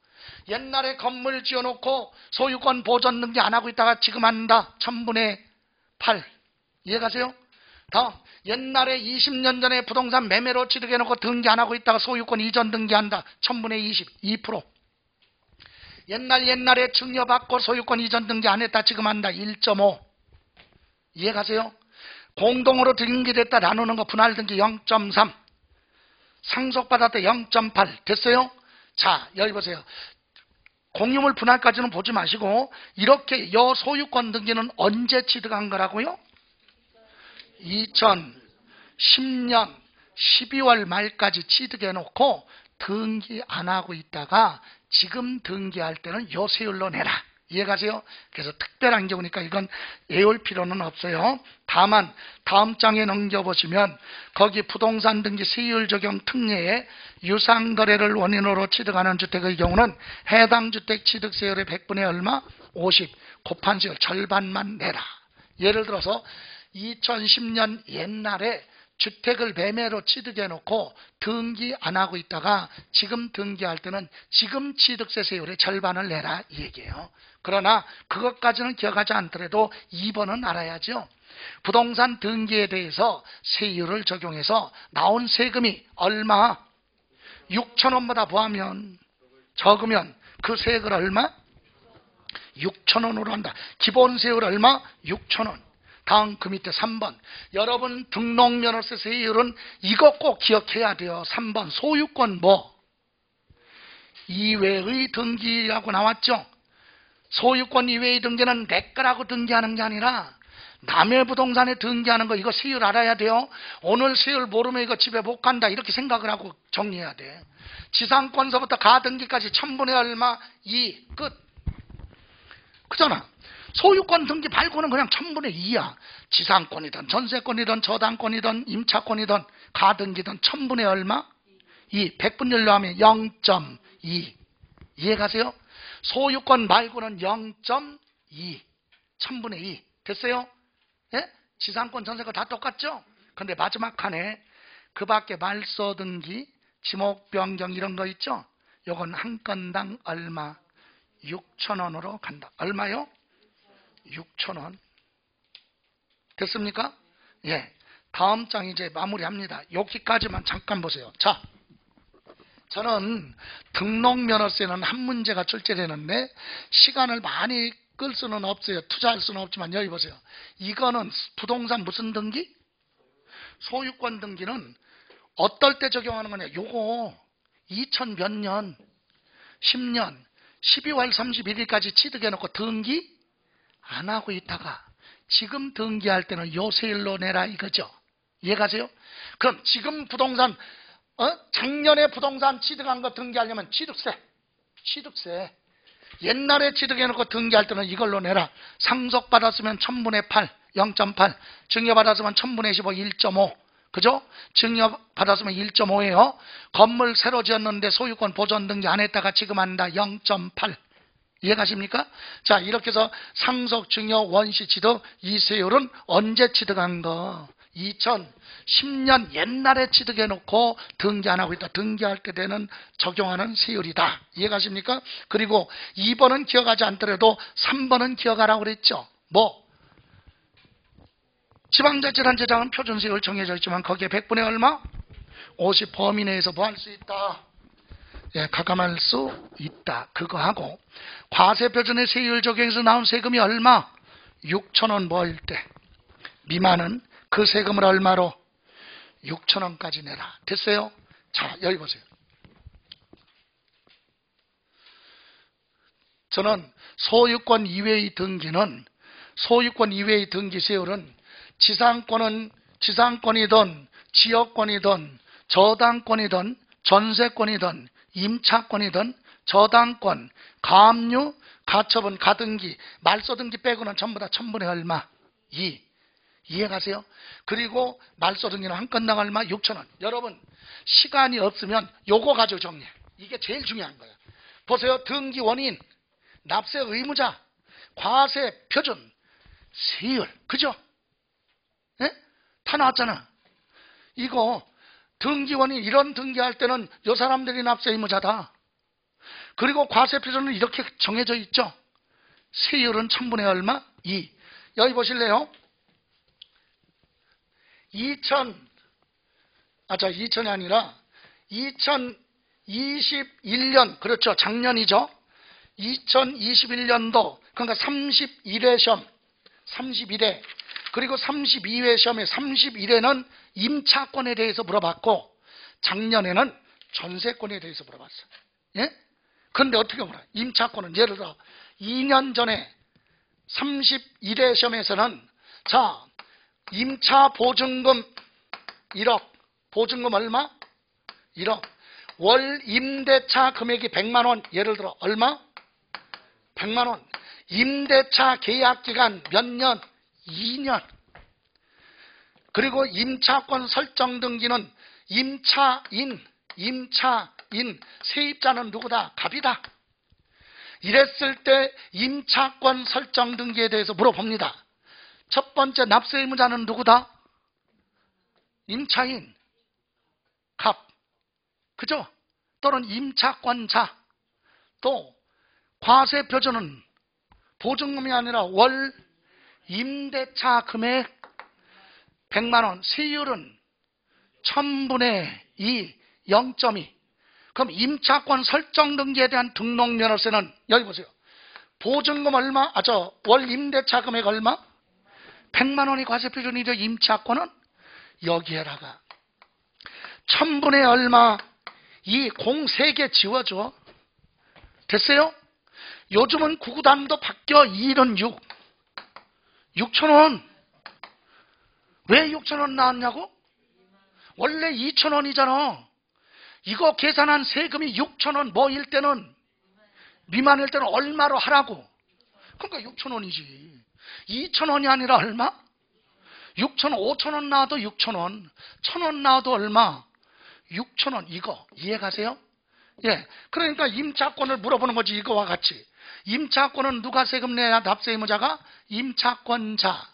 옛날에 건물 지어놓고 소유권 보존 등기 안 하고 있다가 지금 한다. 천분의 8. 이해가세요? 다음 옛날에 20년 전에 부동산 매매로 취득해놓고 등기 안 하고 있다가 소유권 이전 등기한다. 천분의 20, 2%. 옛날 옛날에 증여받고 소유권 이전 등기 안 했다. 지금 한다. 1.5. 이해가세요? 공동으로 등기됐다 나누는 거 분할 등기 0.3. 상속받았다 0.8. 됐어요? 자, 여기 보세요. 공유물 분할까지는 보지 마시고 이렇게 여 소유권 등기는 언제 취득한 거라고요? 2010년 12월 말까지 취득해 놓고 등기 안 하고 있다가 지금 등기할 때는 요세율로 내라. 이해가세요? 그래서 특별한 경우니까 이건 외울 필요는 없어요. 다만 다음 장에 넘겨보시면 거기 부동산 등기 세율 적용 특례에 유상 거래를 원인으로 취득하는 주택의 경우는 해당 주택 취득 세율의 100분의 얼마? 50 곱한 세율 절반만 내라. 예를 들어서 2010년 옛날에 주택을 매매로 취득해 놓고 등기 안 하고 있다가 지금 등기할 때는 지금 취득세 세율의 절반을 내라 이 얘기예요. 그러나 그것까지는 기억하지 않더라도 2번은 알아야죠. 부동산 등기에 대해서 세율을 적용해서 나온 세금이 얼마? 6천 원보다 보하면 적으면 그 세액을 얼마? 6천원으로 한다. 기본 세율 얼마? 6천원. 다음 그 밑에 3번. 여러분 등록면허세 세율은 이것 꼭 기억해야 돼요. 3번 소유권 뭐? 이외의 등기라고 나왔죠. 소유권 이외의 등기는 내 거라고 등기하는 게 아니라 남의 부동산에 등기하는 거 이거 세율 알아야 돼요. 오늘 세율 모르면 이거 집에 못 간다 이렇게 생각을 하고 정리해야 돼. 지상권서부터 가등기까지 천분의 얼마 2 끝. 그잖아. 소유권 등기 말고는 그냥 천분의 2야. 지상권이든 전세권이든 저당권이든 임차권이든 가등기든 천분의 얼마? 2. 100분율로 하면 0.2. 이해 가세요? 소유권 말고는 0.2. 천분의 2. 됐어요? 예? 지상권 전세권 다 똑같죠? 근데 마지막 칸에 그 밖에 말소 등기, 지목 변경 이런 거 있죠? 요건 한 건당 얼마? 6천원으로 간다. 얼마요? 6천원. 됐습니까? 예. 다음 장 이제 마무리합니다. 여기까지만 잠깐 보세요. 자, 저는 등록면허세는 한 문제가 출제되는데 시간을 많이 끌 수는 없어요. 투자할 수는 없지만 여기 보세요. 이거는 부동산 무슨 등기? 소유권 등기는 어떨 때 적용하는 거냐? 요거 2000 몇 년, 10년, 12월 31일까지 취득해놓고 등기 안 하고 있다가 지금 등기할 때는 요 세율로 내라 이거죠. 이해가세요? 그럼 지금 부동산 어? 작년에 부동산 취득한 거 등기하려면 취득세, 취득세. 옛날에 취득해놓고 등기할 때는 이걸로 내라. 상속받았으면 1000분의 8, 0.8. 증여받았으면 1000분의 15, 1.5. 그죠? 증여받았으면 1.5예요. 건물 새로 지었는데 소유권 보존 등기 안 했다가 지금 한다. 0.8. 이해가십니까? 자, 이렇게 해서 상속, 증여, 원시 취득, 이세율은 언제 취득한 거? 2010년 옛날에 취득해 놓고 등기 안 하고 있다. 등기할 때 되는 적용하는 세율이다. 이해가십니까? 그리고 2번은 기억하지 않더라도 3번은 기억하라고 그랬죠. 뭐? 지방자치단체장은 표준세율 정해져 있지만 거기에 100분의 얼마? 50 범위 내에서 뭐 할 수 있다? 예, 가감할 수 있다. 그거 하고 과세표준의 세율 적용해서 나온 세금이 얼마? 6천원 뭐일 때 미만은 그 세금을 얼마로? 6천 원까지 내라. 됐어요? 자, 여기 보세요. 저는 소유권 이외의 등기는 소유권 이외의 등기 세율은 지상권은 지상권이든 지역권이든 저당권이든 전세권이든 임차권이든 저당권, 가압류, 가처분, 가등기, 말소등기 빼고는 전부 다 천분의 얼마? 2. 이해가세요? 그리고 말소등기는 한 건당 얼마? 6천원. 여러분 시간이 없으면 요거 가지고 정리해. 이게 제일 중요한 거예요. 보세요. 등기 원인, 납세 의무자, 과세 표준, 세율. 그죠? 예? 다 나왔잖아. 이거 등기 원인 이런 등기할 때는 요 사람들이 납세 의무자다. 그리고 과세 표준은 이렇게 정해져 있죠. 세율은 천분의 얼마? 2. 여기 보실래요? 2000, 아, 자, 2000이 아니라 2021년, 그렇죠. 작년이죠. 2021년도, 그러니까 31회 시험, 31회, 그리고 32회 시험에 31회는 임차권에 대해서 물어봤고, 작년에는 전세권에 대해서 물어봤어요. 예? 그런데 어떻게 물어? 임차권은 예를 들어 2년 전에 31회 시험에서는 자, 임차 보증금 1억, 보증금 얼마? 1억. 월 임대차 금액이 100만 원, 예를 들어 얼마? 100만 원. 임대차 계약 기간 몇 년? 2년. 그리고 임차권 설정 등기는 임차인, 임차인, 세입자는 누구다? 갑이다. 이랬을 때 임차권 설정 등기에 대해서 물어봅니다. 첫 번째 납세 의무자는 누구다? 임차인, 갑, 그죠? 또는 임차권자, 또 과세 표준은 보증금이 아니라 월 임대차 금액 100만 원, 세율은 1000분의 2, 0.2. 그럼 임차권 설정 등기에 대한 등록 면허세는 여기 보세요. 보증금 얼마? 아, 저, 월 임대차 금액 얼마? 100만 원이 과세 표준이죠. 임차권은 여기에다가. 천분의 얼마? 이 공 세 개 지워줘. 됐어요? 요즘은 구구단도 바뀌어 2는 6. 6천 원. 왜 6천 원 나왔냐고? 원래 2천 원이잖아. 이거 계산한 세금이 6천 원 뭐일 때는 미만일 때는 얼마로 하라고? 그러니까 6천 원이지. 2천 원이 아니라 얼마? 6천 원, 5천 원 나와도 6천 원, 천원 나와도 얼마? 6천 원 이거 이해가세요? 예, 그러니까 임차권을 물어보는 거지 이거와 같이. 임차권은 누가 세금 내야 납세 의무자가 임차권자.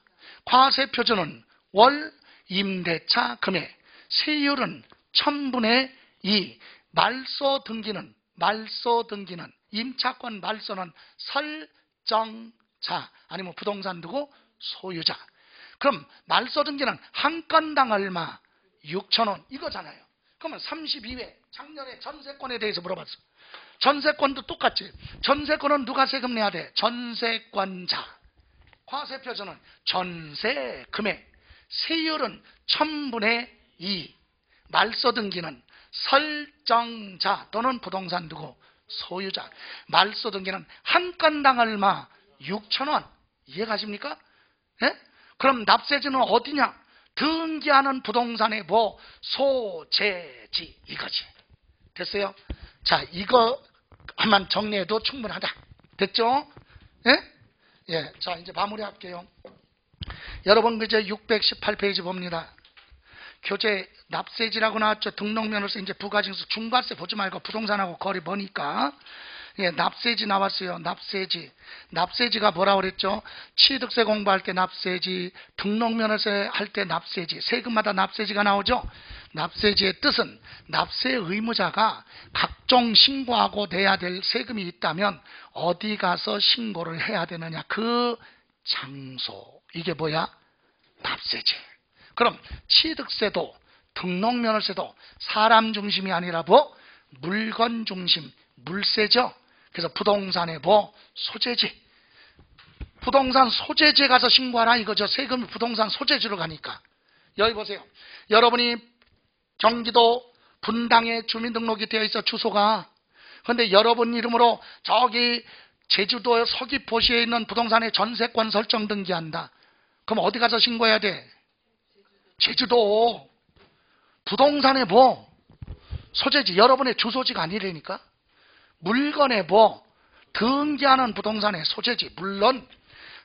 과세 표준은 월 임대차 금액. 세율은 천분의 이. 말소 등기는 말소 등기는 임차권 말소는 설정 자 아니면 부동산 두고 소유자. 그럼 말소 등기는 한 건당 얼마? 6천 원 이거잖아요. 그러면 32회 작년에 전세권에 대해서 물어봤어. 전세권도 똑같지. 전세권은 누가 세금 내야 돼? 전세권자. 과세 표준은 전세 금액. 세율은 천분의 2. 말소 등기는 설정자 또는 부동산 두고 소유자. 말소 등기는 한 건당 얼마? 6천 원. 이해가십니까? 예? 그럼 납세지는 어디냐? 등기하는 부동산의 뭐 소재지 이거지. 됐어요? 자, 이거 한번 정리해도 충분하다. 됐죠? 예? 예. 자, 이제 마무리할게요. 여러분 그제 618페이지 봅니다. 교재 납세지라고 나왔죠. 등록면허세 이제 부가징수 중과세 보지 말고 부동산하고 거리 보니까 예, 납세지 나왔어요. 납세지. 납세지가 뭐라 그랬죠? 취득세 공부할 때 납세지, 등록면허세 할 때 납세지, 세금마다 납세지가 나오죠? 납세지의 뜻은 납세 의무자가 각종 신고하고 내야 될 세금이 있다면 어디 가서 신고를 해야 되느냐? 그 장소. 이게 뭐야? 납세지. 그럼 취득세도 등록면허세도 사람 중심이 아니라 뭐? 물건 중심, 물세죠? 그래서 부동산의 뭐? 소재지. 부동산 소재지에 가서 신고하라 이거죠. 세금이 부동산 소재지로 가니까. 여기 보세요. 여러분이 경기도 분당에 주민등록이 되어 있어 주소가. 근데 여러분 이름으로 저기 제주도 서귀포시에 있는 부동산의 전세권 설정 등기한다. 그럼 어디 가서 신고해야 돼? 제주도. 부동산에 뭐? 소재지. 여러분의 주소지가 아니라니까. 물건에 뭐? 등기하는 부동산의 소재지. 물론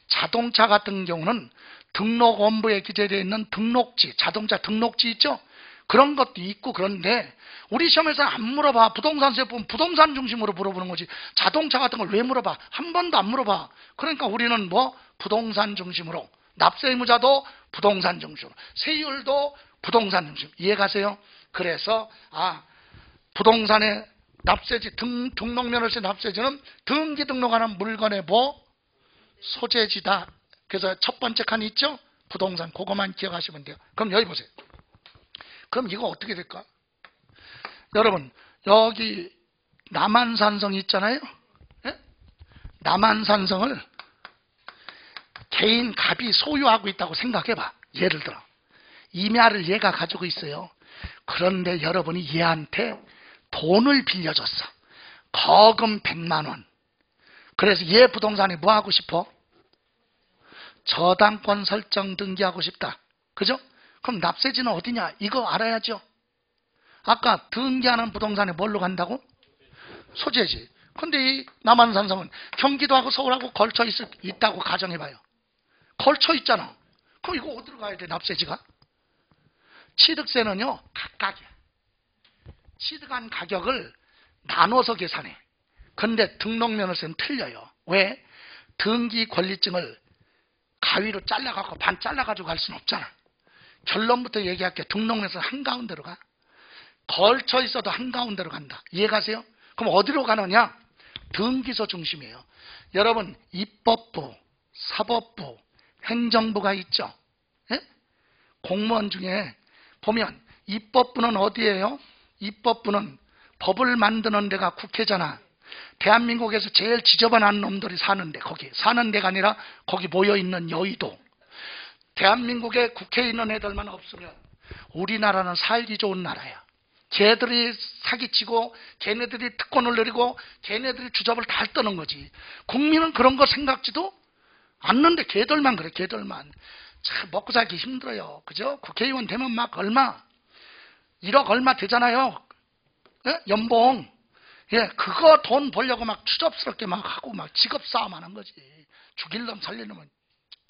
자동차 같은 경우는 등록 원부에 기재되어 있는 등록지, 자동차 등록지 있죠? 그런 것도 있고 그런데 우리 시험에서는 안 물어봐. 부동산세 보면 부동산 중심으로 물어보는 거지. 자동차 같은 걸 왜 물어봐? 한 번도 안 물어봐. 그러니까 우리는 뭐? 부동산 중심으로. 납세 의무자도 부동산 중심으로. 세율도 부동산 중심. 이해 가세요? 그래서 아 부동산의 납세지 등, 등록면허세 납세지는 등기 등록하는 물건의 뭐? 소재지다. 그래서 첫 번째 칸 있죠? 부동산. 그거만 기억하시면 돼요. 그럼 여기 보세요. 그럼 이거 어떻게 될까? 여러분, 여기 남한산성 있잖아요? 예? 남한산성을 개인 갑이 소유하고 있다고 생각해봐. 예를 들어. 임야를 얘가 가지고 있어요. 그런데 여러분이 얘한테 돈을 빌려줬어. 거금 100만 원. 그래서 얘 부동산에 뭐 하고 싶어? 저당권 설정 등기하고 싶다. 그죠? 그럼 납세지는 어디냐? 이거 알아야죠. 아까 등기하는 부동산에 뭘로 간다고? 소재지. 근데 이 남한산성은 경기도하고 서울하고 걸쳐 있, 있다고 가정해봐요. 걸쳐 있잖아. 그럼 이거 어디로 가야 돼, 납세지가? 취득세는요, 각각이야. 취득한 가격을 나눠서 계산해. 근데 등록면허세는 틀려요. 왜? 등기 권리증을 가위로 잘라갖고 반 잘라가지고 갈 수는 없잖아. 결론부터 얘기할게. 등록면허는 한가운데로 가. 걸쳐 있어도 한가운데로 간다. 이해가세요? 그럼 어디로 가느냐? 등기소 중심이에요. 여러분, 입법부, 사법부, 행정부가 있죠. 예? 공무원 중에 보면 입법부는 어디예요? 입법부는 법을 만드는 데가 국회잖아. 대한민국에서 제일 지저분한 놈들이 사는데 거기 사는 데가 아니라 거기 모여 있는 여의도. 대한민국에 있는 애들만 없으면 우리나라는 살기 좋은 나라야. 걔들이 사기치고 걔네들이 특권을 내리고 걔네들이 주접을 다 떠는 거지. 국민은 그런 거 생각지도 않는데 걔들만 그래. 걔들만. 참 먹고 살기 힘들어요. 그죠? 국회의원 되면 막 얼마 1억 얼마 되잖아요. 예? 연봉. 예, 그거 돈 벌려고 막 추접스럽게 막 하고 막 직업 싸움 하는 거지. 죽일 놈 살릴 놈은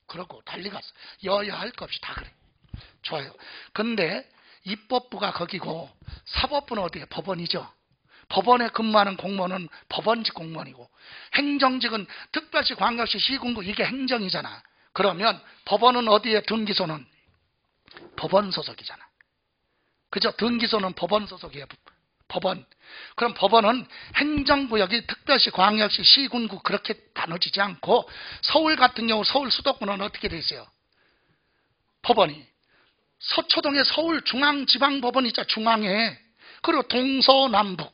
그러고 달리 갔어. 여야 할것 없이 다 그래. 좋아요. 근데 입법부가 거기고 사법부는 어디에 법원이죠. 법원에 근무하는 공무원은 법원직 공무원이고 행정직은 특별시 광역시 시군구 이게 행정이잖아. 그러면 법원은 어디에 등기소는 법원 소속이잖아. 그죠? 등기소는 법원 소속이에요. 법원. 그럼 법원은 행정구역이 특별시, 광역시, 시군구 그렇게 나눠지지 않고 서울 같은 경우 서울 수도권은 어떻게 돼 있어요? 법원이 서초동에 서울중앙지방법원 있죠. 중앙에. 그리고 동서남북.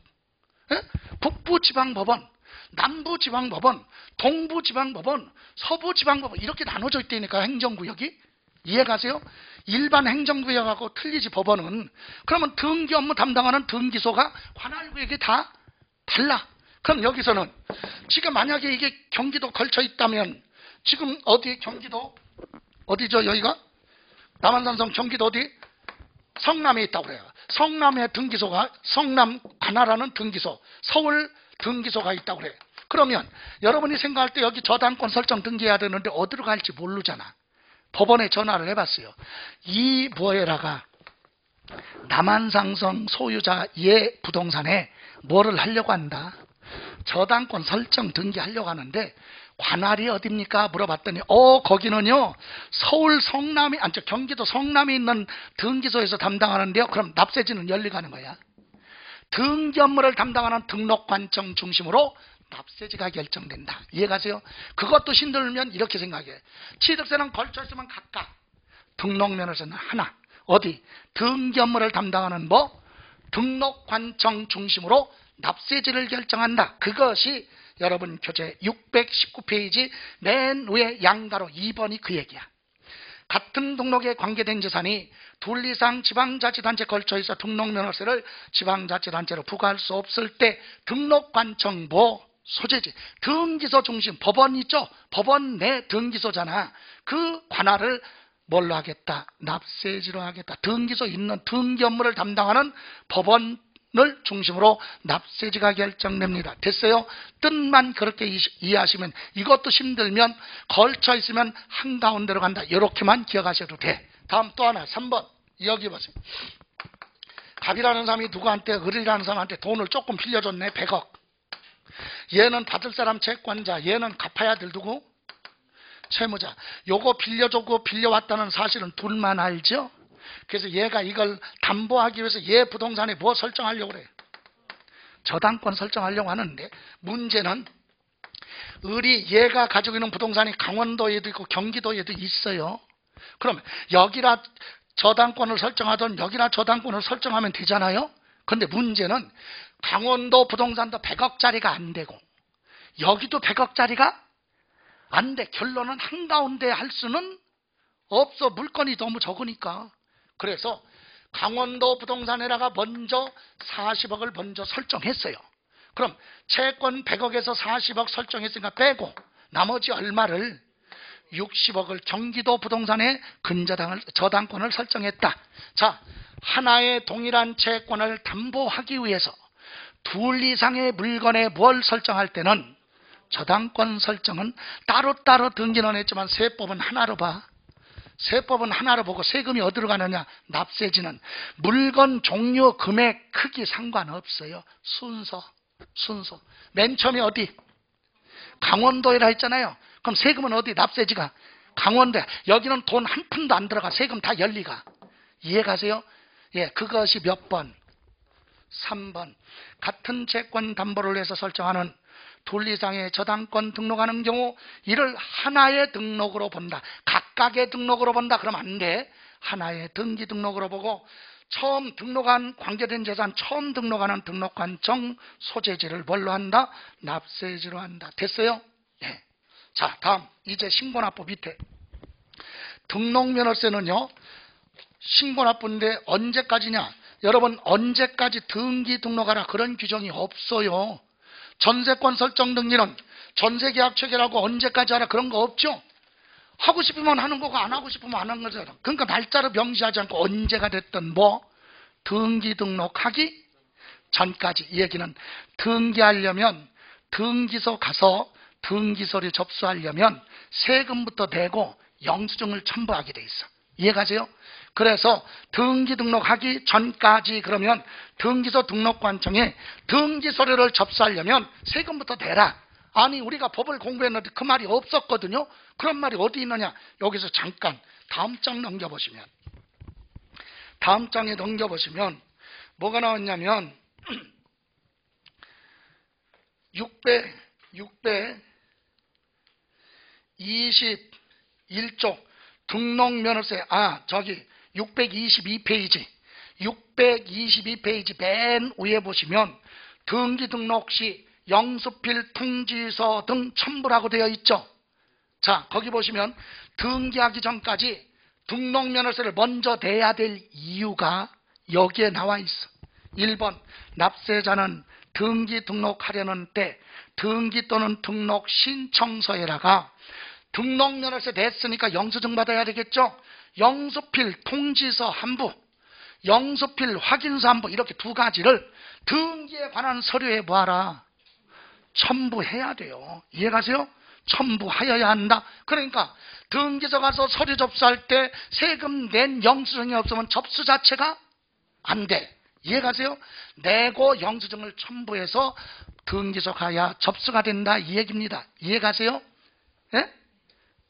예? 북부지방법원, 남부지방법원, 동부지방법원, 서부지방법원 이렇게 나눠져 있다니까 행정구역이. 이해 가세요? 일반 행정구역하고 틀리지 법원은 그러면 등기 업무 담당하는 등기소가 관할구역이 다 달라. 그럼 여기서는 지금 만약에 이게 경기도 걸쳐 있다면 지금 어디 경기도 어디죠 여기가 남한산성 경기도 어디 성남에 있다고 그래요. 성남의 등기소가 성남 관할하는 등기소 서울 등기소가 있다고 그래요. 그러면 여러분이 생각할 때 여기 저당권 설정 등기해야 되는데 어디로 갈지 모르잖아. 법원에 전화를 해봤어요. 이 뭐에라가 남한상성 소유자 예 부동산에 뭐를 하려고 한다. 저당권 설정 등기하려고 하는데 관할이 어딥니까? 물어봤더니 어 거기는요 서울 성남이 아니 저 경기도 성남에 있는 등기소에서 담당하는데요. 그럼 납세지는 열리 가는 거야. 등기 업무를 담당하는 등록관청 중심으로 납세지가 결정된다. 이해가세요? 그것도 힘들면 이렇게 생각해. 취득세는 걸쳐 있으면 각각 등록면허서는 하나. 어디? 등기 업무를 담당하는 뭐? 등록관청 중심으로 납세지를 결정한다. 그것이 여러분 교재 619페이지 맨 위에 양가로 2번이 그 얘기야. 같은 등록에 관계된 재산이 둘 이상 지방자치단체 걸쳐 있어 등록면허세를 지방자치단체로 부과할 수 없을 때 등록관청부 소재지. 등기소 중심 법원 있죠? 법원 내 등기소잖아. 그 관할을 뭘로 하겠다? 납세지로 하겠다. 등기소 있는 등기 업무를 담당하는 법원을 중심으로 납세지가 결정됩니다. 됐어요? 뜻만 그렇게 이해하시면 이것도 힘들면 걸쳐 있으면 한가운데로 간다. 이렇게만 기억하셔도 돼. 다음 또 하나 3번. 여기 보세요. 갑이라는 사람이 누구한테 을이라는 사람한테 돈을 조금 빌려줬네. 100억 얘는 받을 사람 채권자, 얘는 갚아야 될 누구? 채무자. 요거 빌려주고 빌려왔다는 사실은 둘만 알죠? 그래서 얘가 이걸 담보하기 위해서 얘 부동산에 뭐 설정하려고 그래? 저당권 설정하려고 하는데 문제는 을이 얘가 가지고 있는 부동산이 강원도에도 있고 경기도에도 있어요. 그럼 여기라 저당권을 설정하던 여기나 저당권을 설정하면 되잖아요. 근데 문제는 강원도 부동산도 100억짜리가 안 되고 여기도 100억짜리가 안 돼. 결론은 한가운데 할 수는 없어. 물건이 너무 적으니까. 그래서 강원도 부동산에다가 먼저 40억을 먼저 설정했어요. 그럼 채권 100억에서 40억 설정했으니까 빼고 나머지 얼마를 60억을 경기도 부동산에 근저당을 저당권을 설정했다. 자, 하나의 동일한 채권을 담보하기 위해서 둘 이상의 물건에 뭘 설정할 때는 저당권 설정은 따로따로 등기는 했지만 세법은 하나로 봐. 세법은 하나로 보고 세금이 어디로 가느냐? 납세지는 물건 종류, 금액, 크기 상관없어요. 순서, 순서. 맨 처음에 어디? 강원도에라 했잖아요. 그럼 세금은 어디? 납세지가 강원도. 여기는 돈 한 푼도 안 들어가. 세금 다 열리가. 이해 가세요? 예, 그것이 몇 번? 3번. 같은 채권 담보를 해서 설정하는 둘 이상의 저당권 등록하는 경우 이를 하나의 등록으로 본다. 각각의 등록으로 본다. 그러면 안 돼. 하나의 등기 등록으로 보고 처음 등록한 관계된 재산 처음 등록하는 등록관청 소재지를 뭘로 한다? 납세지로 한다. 됐어요? 예. 자, 다음 이제 신고납부 밑에 등록면허세는요. 신고납부인데 언제까지냐? 여러분 언제까지 등기 등록하라 그런 규정이 없어요. 전세권 설정 등기는 전세계약 체결하고 언제까지 하라 그런 거 없죠? 하고 싶으면 하는 거고 안 하고 싶으면 안 하는 거잖아. 그러니까 날짜를 명시하지 않고 언제가 됐든 뭐 등기 등록하기 전까지 이 얘기는 등기하려면 등기소 가서 등기소를 접수하려면 세금부터 내고 영수증을 첨부하게 돼 있어. 이해가세요? 그래서 등기 등록하기 전까지 그러면 등기소 등록관청에 등기 서류를 접수하려면 세금부터 내라. 아니 우리가 법을 공부했는데 그 말이 없었거든요. 그런 말이 어디 있느냐? 여기서 잠깐 다음 장 넘겨보시면 다음 장에 넘겨보시면 뭐가 나왔냐면 600 600 21쪽 등록면허세 아 저기 622페이지 622페이지 맨 위에 보시면 등기 등록 시 영수필 통지서 등 첨부라고 되어 있죠. 자 거기 보시면 등기하기 전까지 등록면허세를 먼저 내야 될 이유가 여기에 나와 있어. 1번 납세자는 등기 등록하려는 때 등기 또는 등록 신청서에다가 등록 면허세 냈으니까 영수증 받아야 되겠죠? 영수필 통지서 한부, 영수필 확인서 한부 이렇게 두 가지를 등기에 관한 서류에 뭐하라? 첨부해야 돼요. 이해가세요? 첨부하여야 한다. 그러니까 등기소 가서 서류 접수할 때 세금 낸 영수증이 없으면 접수 자체가 안 돼. 이해가세요? 내고 영수증을 첨부해서 등기소 가야 접수가 된다 이 얘기입니다. 이해가세요? 예?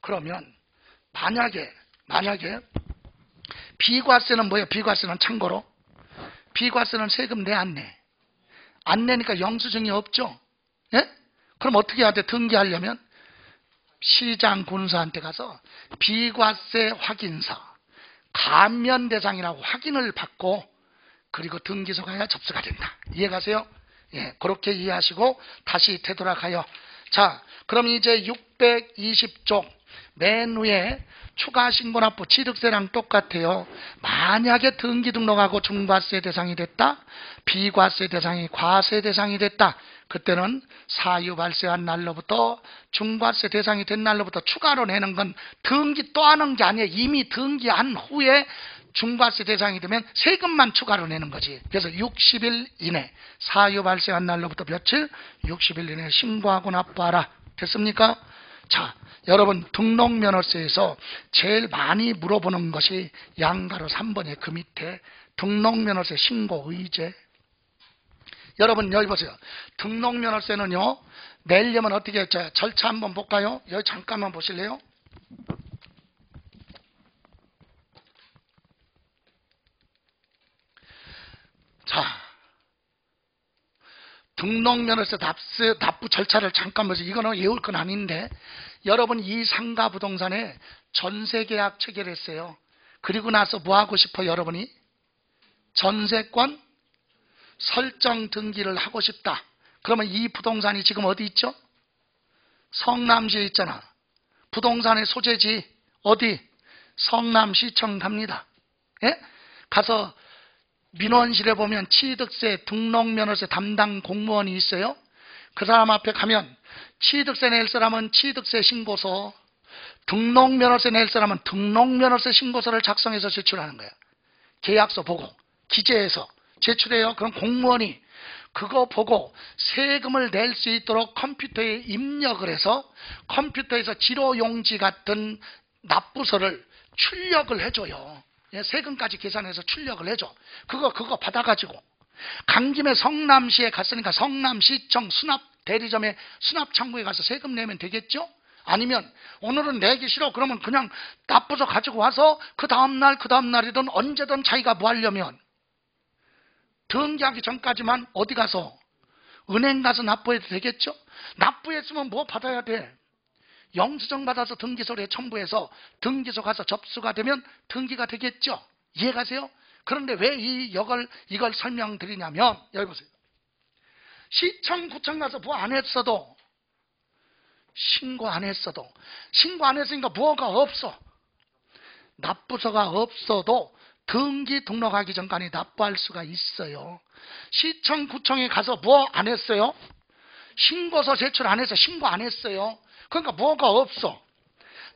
그러면 만약에 만약에 비과세는 뭐예요? 비과세는 참고로 비과세는 세금 내 안 내? 안 내니까 영수증이 없죠? 예? 그럼 어떻게 해야 돼? 등기하려면 시장 군수한테 가서 비과세 확인서 감면 대상이라고 확인을 받고 그리고 등기소 가야 접수가 된다. 이해가세요? 예, 그렇게 이해하시고 다시 되돌아가요. 자, 그럼 이제 620쪽 맨 위에 추가 신고납부 취득세랑 똑같아요. 만약에 등기 등록하고 중과세 대상이 됐다, 비과세 대상이 과세 대상이 됐다. 그때는 사유 발생한 날로부터 중과세 대상이 된 날로부터 추가로 내는 건 등기 또 하는 게 아니에요. 이미 등기한 후에 중과세 대상이 되면 세금만 추가로 내는 거지. 그래서 60일 이내 사유 발생한 날로부터 며칠 60일 이내 신고하고 납부하라. 됐습니까? 자, 여러분 등록면허세에서 제일 많이 물어보는 것이 양가로 3번의 그 밑에 등록면허세 신고 의제. 여러분 여기 보세요. 등록면허세는요. 내려면 어떻게 했죠? 절차 한번 볼까요? 여기 잠깐만 보실래요? 자, 등록면허세 납세, 납부 절차를 잠깐 보세요. 이거는 외울 건 아닌데, 여러분 이 상가 부동산에 전세 계약 체결했어요. 그리고 나서 뭐 하고 싶어 여러분이? 전세권 설정 등기를 하고 싶다. 그러면 이 부동산이 지금 어디 있죠? 성남시에 있잖아. 부동산의 소재지 어디? 성남시청 갑니다. 예? 가서 민원실에 보면 취득세 등록면허세 담당 공무원이 있어요. 그 사람 앞에 가면 취득세 낼 사람은 취득세 신고서, 등록면허세 낼 사람은 등록면허세 신고서를 작성해서 제출하는 거야. 계약서 보고 기재해서 제출해요. 그럼 공무원이 그거 보고 세금을 낼 수 있도록 컴퓨터에 입력을 해서 컴퓨터에서 지로용지 같은 납부서를 출력을 해줘요. 예, 세금까지 계산해서 출력을 해줘. 그거 그거 받아가지고 간 김에 성남시에 갔으니까 성남시청 수납 대리점에 수납 창구에 가서 세금 내면 되겠죠? 아니면 오늘은 내기 싫어 그러면 그냥 납부서 가지고 와서 그 다음날 그 다음날이든 언제든 자기가 뭐 하려면 등기하기 전까지만 어디 가서 은행 가서 납부해도 되겠죠? 납부했으면 뭐 받아야 돼? 영수증 받아서 등기소에 첨부해서 등기소 가서 접수가 되면 등기가 되겠죠? 이해가세요? 그런데 왜 이 역을 이걸 설명드리냐면 여기 보세요. 시청 구청 가서 뭐 안 했어도 신고 안 했어도 신고 안 했으니까 뭐가 없어. 납부서가 없어도 등기 등록하기 전까지 납부할 수가 있어요. 시청 구청에 가서 뭐 안 했어요? 신고서 제출 안 해서 신고 안 했어요. 그러니까 뭐가 없어.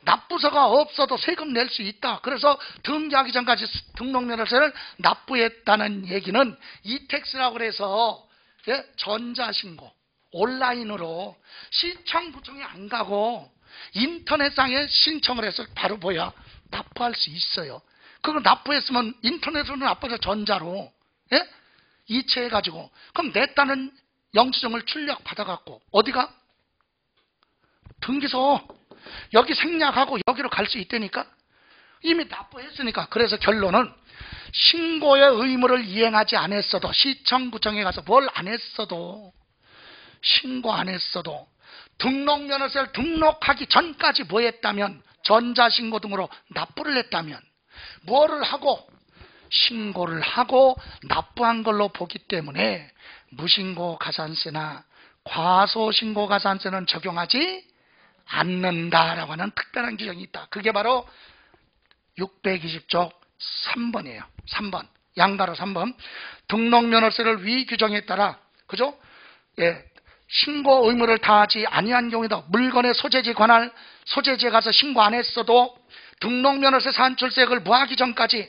납부서가 없어도 세금 낼 수 있다. 그래서 등기하기 전까지 등록면허세를 납부했다는 얘기는 이택스라고 그래서 예? 전자신고 온라인으로 시청구청에 안 가고 인터넷상에 신청을 해서 바로 뭐야 납부할 수 있어요. 그거 납부했으면 인터넷으로 납부해서 전자로 예? 이체해가지고 그럼 냈다는 영수증을 출력 받아갖고 어디가 등기소 여기 생략하고 여기로 갈 수 있다니까? 이미 납부했으니까. 그래서 결론은 신고의 의무를 이행하지 않았어도 시청구청에 가서 뭘 안 했어도 신고 안 했어도 등록면허세를 등록하기 전까지 뭐 했다면 전자신고 등으로 납부를 했다면 뭐를 하고? 신고를 하고 납부한 걸로 보기 때문에 무신고 가산세나 과소신고 가산세는 적용하지 않는다라고 하는 특별한 규정이 있다. 그게 바로 620조 3번이에요. 3번. 양가로 3번. 등록면허세를 위 규정에 따라 그죠? 예. 신고 의무를 다하지 아니한 경우에도 물건의 소재지 관할 소재지에 가서 신고 안 했어도 등록면허세 산출세액을 무하기 전까지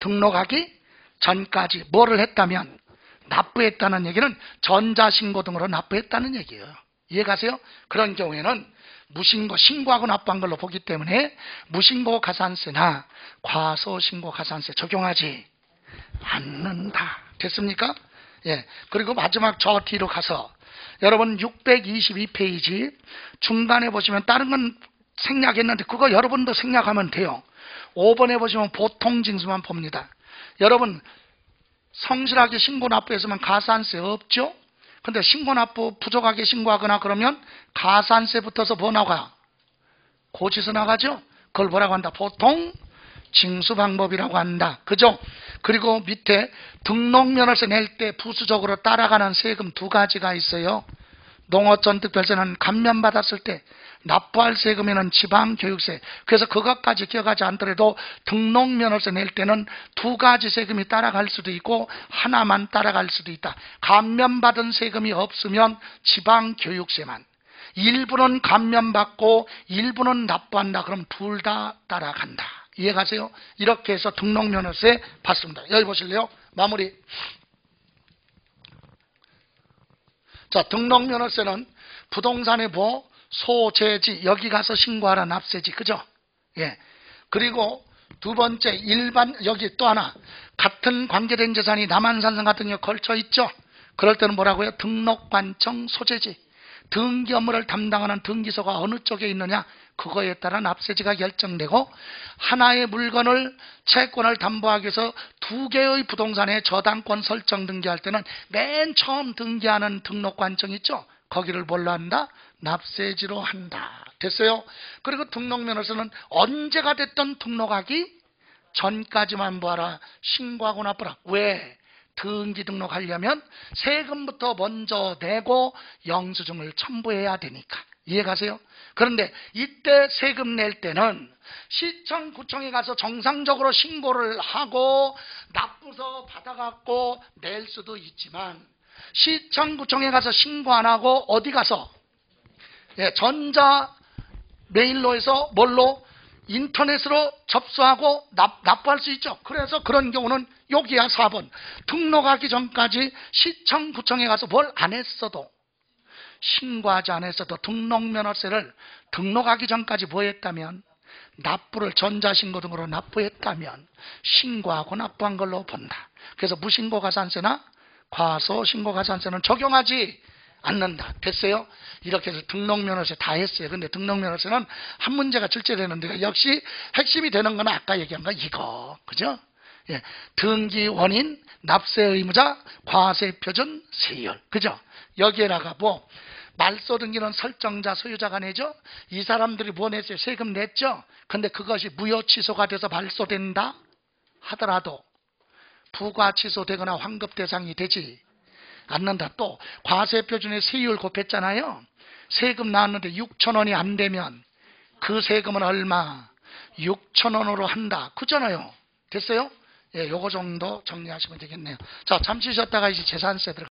등록하기 전까지 뭐를 했다면 납부했다는 얘기는 전자신고 등으로 납부했다는 얘기예요. 이해가세요? 그런 경우에는 무신고 신고하고 납부한 걸로 보기 때문에 무신고 가산세나 과소신고 가산세 적용하지 않는다. 됐습니까? 예. 그리고 마지막 저 뒤로 가서 여러분 622페이지 중간에 보시면 다른 건 생략했는데 그거 여러분도 생략하면 돼요. 5번에 보시면 보통 징수만 봅니다. 여러분 성실하게 신고 납부했으면 가산세 없죠? 근데 신고 납부 부족하게 신고하거나 그러면 가산세 붙어서 뭐 나가? 고지서 나가죠? 그걸 뭐라고 한다? 보통 징수 방법이라고 한다. 그죠? 그리고 밑에 등록면허세 낼 때 부수적으로 따라가는 세금 두 가지가 있어요. 농어촌 특별세는 감면받았을 때 납부할 세금에는 지방교육세. 그래서 그것까지 기억하지 않더라도 등록면허세 낼 때는 두 가지 세금이 따라갈 수도 있고 하나만 따라갈 수도 있다. 감면받은 세금이 없으면 지방교육세만. 일부는 감면받고 일부는 납부한다. 그럼 둘 다 따라간다. 이해가세요? 이렇게 해서 등록면허세 받습니다. 여기 보실래요? 마무리. 자, 등록면허세는 부동산의 뭐 소재지 여기 가서 신고하라 납세지 그죠? 예. 그리고 두 번째 일반 여기 또 하나 같은 관계된 재산이 남한산성 같은 경우 걸쳐 있죠. 그럴 때는 뭐라고요? 등록관청 소재지 등기 업무를 담당하는 등기소가 어느 쪽에 있느냐 그거에 따라 납세지가 결정되고 하나의 물건을 채권을 담보하기 위해서 두 개의 부동산의 저당권 설정 등기할 때는 맨 처음 등기하는 등록관청 있죠. 거기를 뭘로 한다? 납세지로 한다. 됐어요? 그리고 등록면허서는 언제가 됐던 등록하기 전까지만 보아라. 신고하고 나쁘라. 왜? 등기 등록하려면 세금부터 먼저 내고 영수증을 첨부해야 되니까. 이해가세요? 그런데 이때 세금 낼 때는 시청, 구청에 가서 정상적으로 신고를 하고 납부서 받아갖고 낼 수도 있지만 시청, 구청에 가서 신고 안 하고 어디 가서 예, 전자 메일로 해서 뭘로 인터넷으로 접수하고 납, 납부할 수 있죠. 그래서 그런 경우는 여기야 4번. 등록하기 전까지 시청, 구청에 가서 뭘 안 했어도 신고하지 않았어도 등록면허세를 등록하기 전까지 뭐 했다면 납부를 전자신고 등으로 납부했다면 신고하고 납부한 걸로 본다. 그래서 무신고 가산세나 과소 신고 가산세는 적용하지 않는다. 됐어요? 이렇게 해서 등록면허세 다 했어요. 근데 등록면허세는 한 문제가 출제되는데 역시 핵심이 되는 건 아까 얘기한 거 이거. 그죠? 예. 등기 원인, 납세 의무자, 과세 표준, 세율. 그죠? 여기에다가 뭐 말소 등기는 설정자, 소유자가 내죠? 이 사람들이 뭐 냈어요? 세금 냈죠? 근데 그것이 무효 취소가 돼서 발소된다? 하더라도 부과 취소되거나 환급 대상이 되지 않는다. 또 과세 표준에 세율 곱했잖아요. 세금 나왔는데 6천 원이 안 되면 그 세금은 얼마? 6천 원으로 한다. 그잖아요. 됐어요? 예, 요거 정도 정리하시면 되겠네요. 자, 잠시 쉬었다가 이제 재산세 들어가.